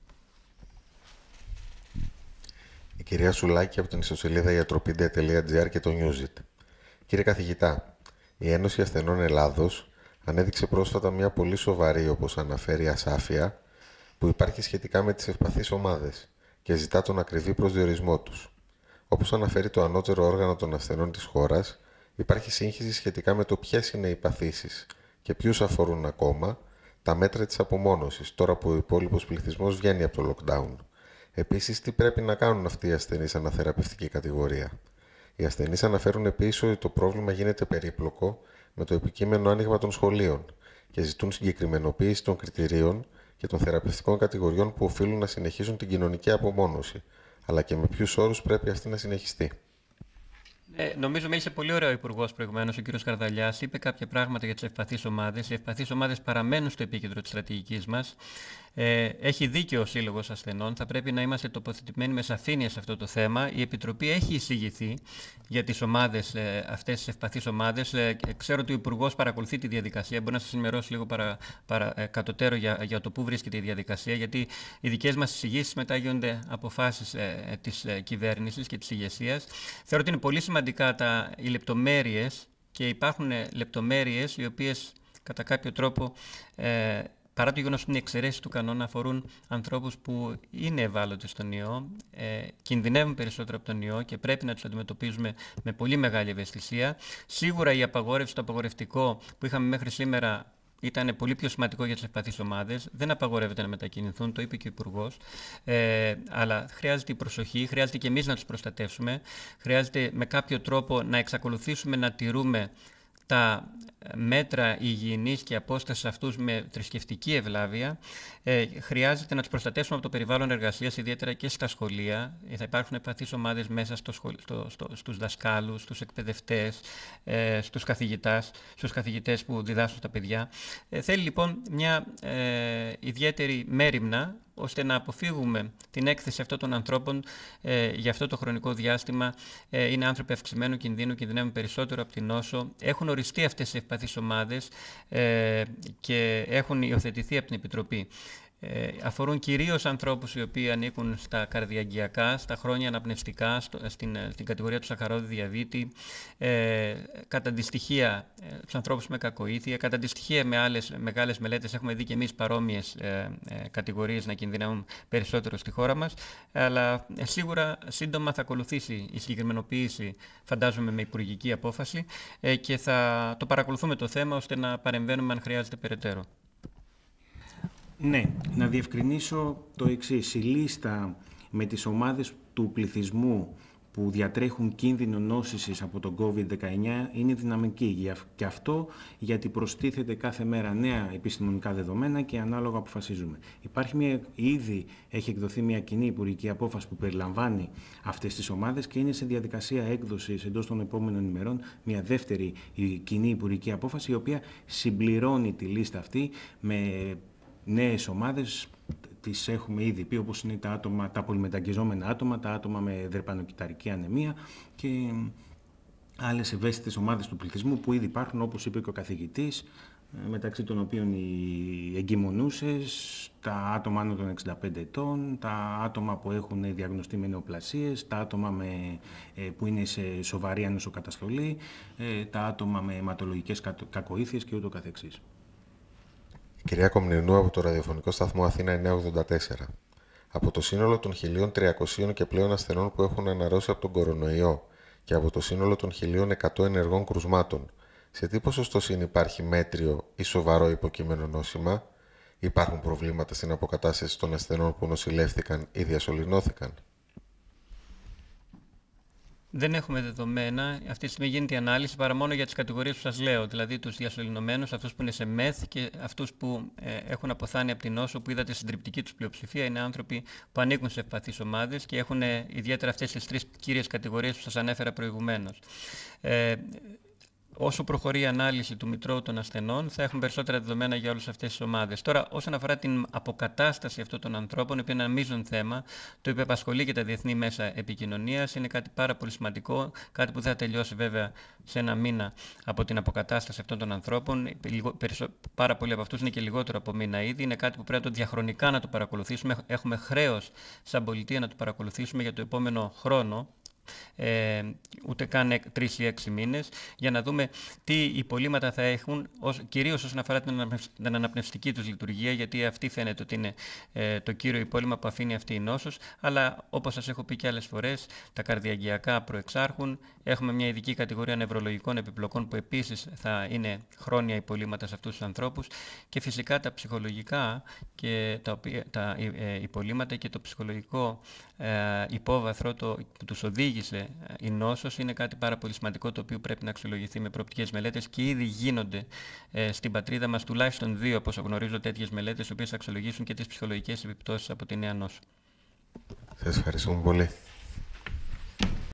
[SPEAKER 1] Η κυρία Σουλάκη από την ιστοσελίδα ιατροπίντε.gr και το Newsit. Κύριε καθηγητά, η Ένωση Ασθενών Ελλάδος ανέδειξε πρόσφατα μια πολύ σοβαρή, όπως αναφέρει, ασάφεια που υπάρχει σχετικά με τις ευπαθείς ομάδες και ζητά τον ακριβή προσδιορισμό τους. Όπως αναφέρει το ανώτερο όργανο των ασθενών της χώρας, υπάρχει σύγχυση σχετικά με το ποιες είναι οι παθήσεις Και ποιους αφορούν ακόμα τα μέτρα της απομόνωσης, τώρα που ο υπόλοιπος πληθυσμός βγαίνει από το lockdown. Επίσης, τι πρέπει να κάνουν αυτοί οι ασθενείς αναθεραπευτική κατηγορία; Οι ασθενείς αναφέρουν επίσης ότι το πρόβλημα γίνεται περίπλοκο με το επικείμενο άνοιγμα των σχολείων και ζητούν συγκεκριμενοποίηση των κριτηρίων και των θεραπευτικών κατηγοριών που οφείλουν να συνεχίσουν την κοινωνική απομόνωση, αλλά και με ποιους όρους πρέπει αυτή να συνεχιστεί.
[SPEAKER 2] Ε, νομίζω μίλησε πολύ ωραίο ο Υπουργός προηγουμένως, ο κ. Καρδαλιάς. Είπε κάποια πράγματα για τις ευπαθείς ομάδες. Οι ευπαθείς ομάδες παραμένουν στο επίκεντρο της στρατηγικής μας. Ε, έχει δίκιο ο Σύλλογος Ασθενών. Θα πρέπει να είμαστε τοποθετημένοι με σαφήνεια σε αυτό το θέμα. Η Επιτροπή έχει εισηγηθεί για τις ομάδες, ε, αυτές τις ευπαθείς ομάδες. Ε, ξέρω ότι ο Υπουργός παρακολουθεί τη διαδικασία. Μπορεί να σας ενημερώσει λίγο παρα, παρα, ε, κατωτέρω για, για το πού βρίσκεται η διαδικασία. Γιατί οι δικές μας εισηγήσεις μετά γίνονται αποφάσεις ε, της ε, κυβέρνησης και της ηγεσίας. Θεωρώ ότι είναι πολύ σημαντικά τα, οι λεπτομέρειες και υπάρχουν λεπτομέρειες οι οποίες κατά κάποιο τρόπο ε, παρά το γεγονός ότι είναι εξαιρέσεις του κανόνα, αφορούν ανθρώπους που είναι ευάλωτοι στον ιό, ε, κινδυνεύουν περισσότερο από τον ιό και πρέπει να τους αντιμετωπίζουμε με πολύ μεγάλη ευαισθησία. Σίγουρα η απαγόρευση, το απαγορευτικό που είχαμε μέχρι σήμερα ήταν πολύ πιο σημαντικό για τις ευπαθείς ομάδες. Δεν απαγορεύεται να μετακινηθούν, το είπε και ο Υπουργός. Ε, αλλά χρειάζεται η προσοχή, χρειάζεται και εμείς να τους προστατεύσουμε. Χρειάζεται με κάποιο τρόπο να εξακολουθήσουμε να τηρούμε τα μέτρα υγιεινής και απόστασης αυτούς με θρησκευτική ευλάβεια, ε, χρειάζεται να τους προστατεύσουμε από το περιβάλλον εργασίας, ιδιαίτερα και στα σχολεία. Ε, θα υπάρχουν επαθείς ομάδες μέσα στο σχολ, στο, στο, στους δασκάλους, στους εκπαιδευτές, ε, στους, καθηγητάς, στους καθηγητές που διδάσκουν τα παιδιά. Ε, θέλει λοιπόν μια ε, ιδιαίτερη μέρημνα ώστε να αποφύγουμε την έκθεση αυτών των ανθρώπων ε, για αυτό το χρονικό διάστημα. Ε, είναι άνθρωποι αυξημένου κινδύνου, κινδυνεύουν περισσότερο από την νόσο. Έχουν οριστεί αυτές οι ευπαθείς ομάδες ε, και έχουν υιοθετηθεί από την Επιτροπή. Ε, αφορούν κυρίως ανθρώπους οι οποίοι ανήκουν στα καρδιαγγειακά, στα χρόνια αναπνευστικά, στο, στην, στην κατηγορία του σαχαρόδη διαβήτη, ε, κατά αντιστοιχεία ε, τους ανθρώπους με κακοήθεια, κατά αντιστοιχεία με άλλες μεγάλες μελέτες έχουμε δει και εμείς παρόμοιες ε, ε, κατηγορίες να κινδυνεύουν περισσότερο στη χώρα μας, αλλά ε, σίγουρα σύντομα θα ακολουθήσει η συγκεκριμενοποίηση, φαντάζομαι με υπουργική απόφαση ε, και θα το παρακολουθούμε το θέμα ώστε να παρεμβαίνουμε αν χρειάζεται περαιτέρω.
[SPEAKER 5] Ναι, να διευκρινίσω το εξής. Η λίστα με τις ομάδες του πληθυσμού που διατρέχουν κίνδυνο νόσησης από τον COVID-19 είναι δυναμική. Και αυτό γιατί προστίθεται κάθε μέρα νέα επιστημονικά δεδομένα και ανάλογα αποφασίζουμε. Υπάρχει μια, ήδη έχει εκδοθεί μια κοινή υπουργική απόφαση που περιλαμβάνει αυτές τις ομάδες και είναι σε διαδικασία έκδοσης εντός των επόμενων ημερών μια δεύτερη κοινή υπουργική απόφαση η οποία συμπληρώνει τη λίστα αυτή με νέες ομάδες τις έχουμε ήδη πει, όπως είναι τα, άτομα, τα πολυμεταγγιζόμενα άτομα, τα άτομα με δερπανοκυταρική ανεμία και άλλες ευαίσθητες ομάδες του πληθυσμού που ήδη υπάρχουν, όπως είπε και ο καθηγητής, ε, μεταξύ των οποίων οι εγκυμονούσες, τα άτομα άνω των 65 ετών, τα άτομα που έχουν διαγνωστεί με νεοπλασίες, τα άτομα με, ε, που είναι σε σοβαρή ανοσοκαταστολή, ε, τα άτομα με αιματολογικές κακοήθειες και ούτω καθεξής.
[SPEAKER 1] Κυρία Κομνηνού από το ραδιοφωνικό σταθμό Αθήνα 984. Από το σύνολο των 1.300 και πλέον ασθενών που έχουν αναρρώσει από τον κορονοϊό και από το σύνολο των 1.100 ενεργών κρουσμάτων, σε τι ποσοστό υπάρχει μέτριο ή σοβαρό υποκείμενο νόσημα, υπάρχουν προβλήματα στην αποκατάσταση των ασθενών που νοσηλεύτηκαν ή διασωληνώθηκαν;
[SPEAKER 2] Δεν έχουμε δεδομένα. Αυτή τη στιγμή γίνεται η ανάλυση παρά μόνο για τις κατηγορίες που σας λέω. Δηλαδή τους διασωληνωμένους, αυτούς που είναι σε μεθ και αυτούς που ε, έχουν αποθάνει από την νόσο, που είδατε στην τριπτική τους πλειοψηφία. Είναι άνθρωποι που ανήκουν σε ευπαθείς ομάδες και έχουν ε, ιδιαίτερα αυτές τις τρεις κύριες κατηγορίες που σας ανέφερα προηγουμένως. Ε, όσο προχωρεί η ανάλυση του Μητρώου των ασθενών, θα έχουμε περισσότερα δεδομένα για όλες αυτές τις ομάδες. Τώρα, όσον αφορά την αποκατάσταση αυτών των ανθρώπων, που είναι ένα μείζον θέμα, το οποίο απασχολεί και τα διεθνή μέσα επικοινωνίας, είναι κάτι πάρα πολύ σημαντικό, κάτι που θα τελειώσει βέβαια σε ένα μήνα από την αποκατάσταση αυτών των ανθρώπων. Πάρα πολλοί από αυτούς είναι και λιγότερο από μήνα ήδη. Είναι κάτι που πρέπει να το διαχρονικά να το παρακολουθήσουμε. Έχουμε χρέος σαν πολιτεία να το παρακολουθήσουμε για το επόμενο χρόνο, ε, ούτε καν τρεις ή έξι μήνες, για να δούμε τι υπολείμματα θα έχουν, ως, κυρίως όσον αφορά την αναπνευστική τους λειτουργία, γιατί αυτή φαίνεται ότι είναι ε, το κύριο υπόλοιμα που αφήνει αυτή η νόσος, αλλά όπως σας έχω πει και άλλες φορές, τα καρδιαγγειακά προεξάρχουν, έχουμε μια ειδική κατηγορία νευρολογικών επιπλοκών που επίσης θα είναι χρόνια υπολείμματα σε αυτούς τους ανθρώπους και φυσικά τα ψυχολογικά και τα, τα ε, υπολείμματα και το ψυχολογικό ε, υπόβαθρο το, που τους οδήγησε ε, η νόσος είναι κάτι πάρα πολύ σημαντικό το οποίο πρέπει να αξιολογηθεί με προοπτικές μελέτες και ήδη γίνονται ε, στην πατρίδα μας τουλάχιστον δύο όπως γνωρίζω τέτοιες μελέτες οι οποίες αξιολογήσουν και τις ψυχολογικές επιπτώσεις από τη νέα νόσο.
[SPEAKER 1] Σας ευχαριστούμε πολύ.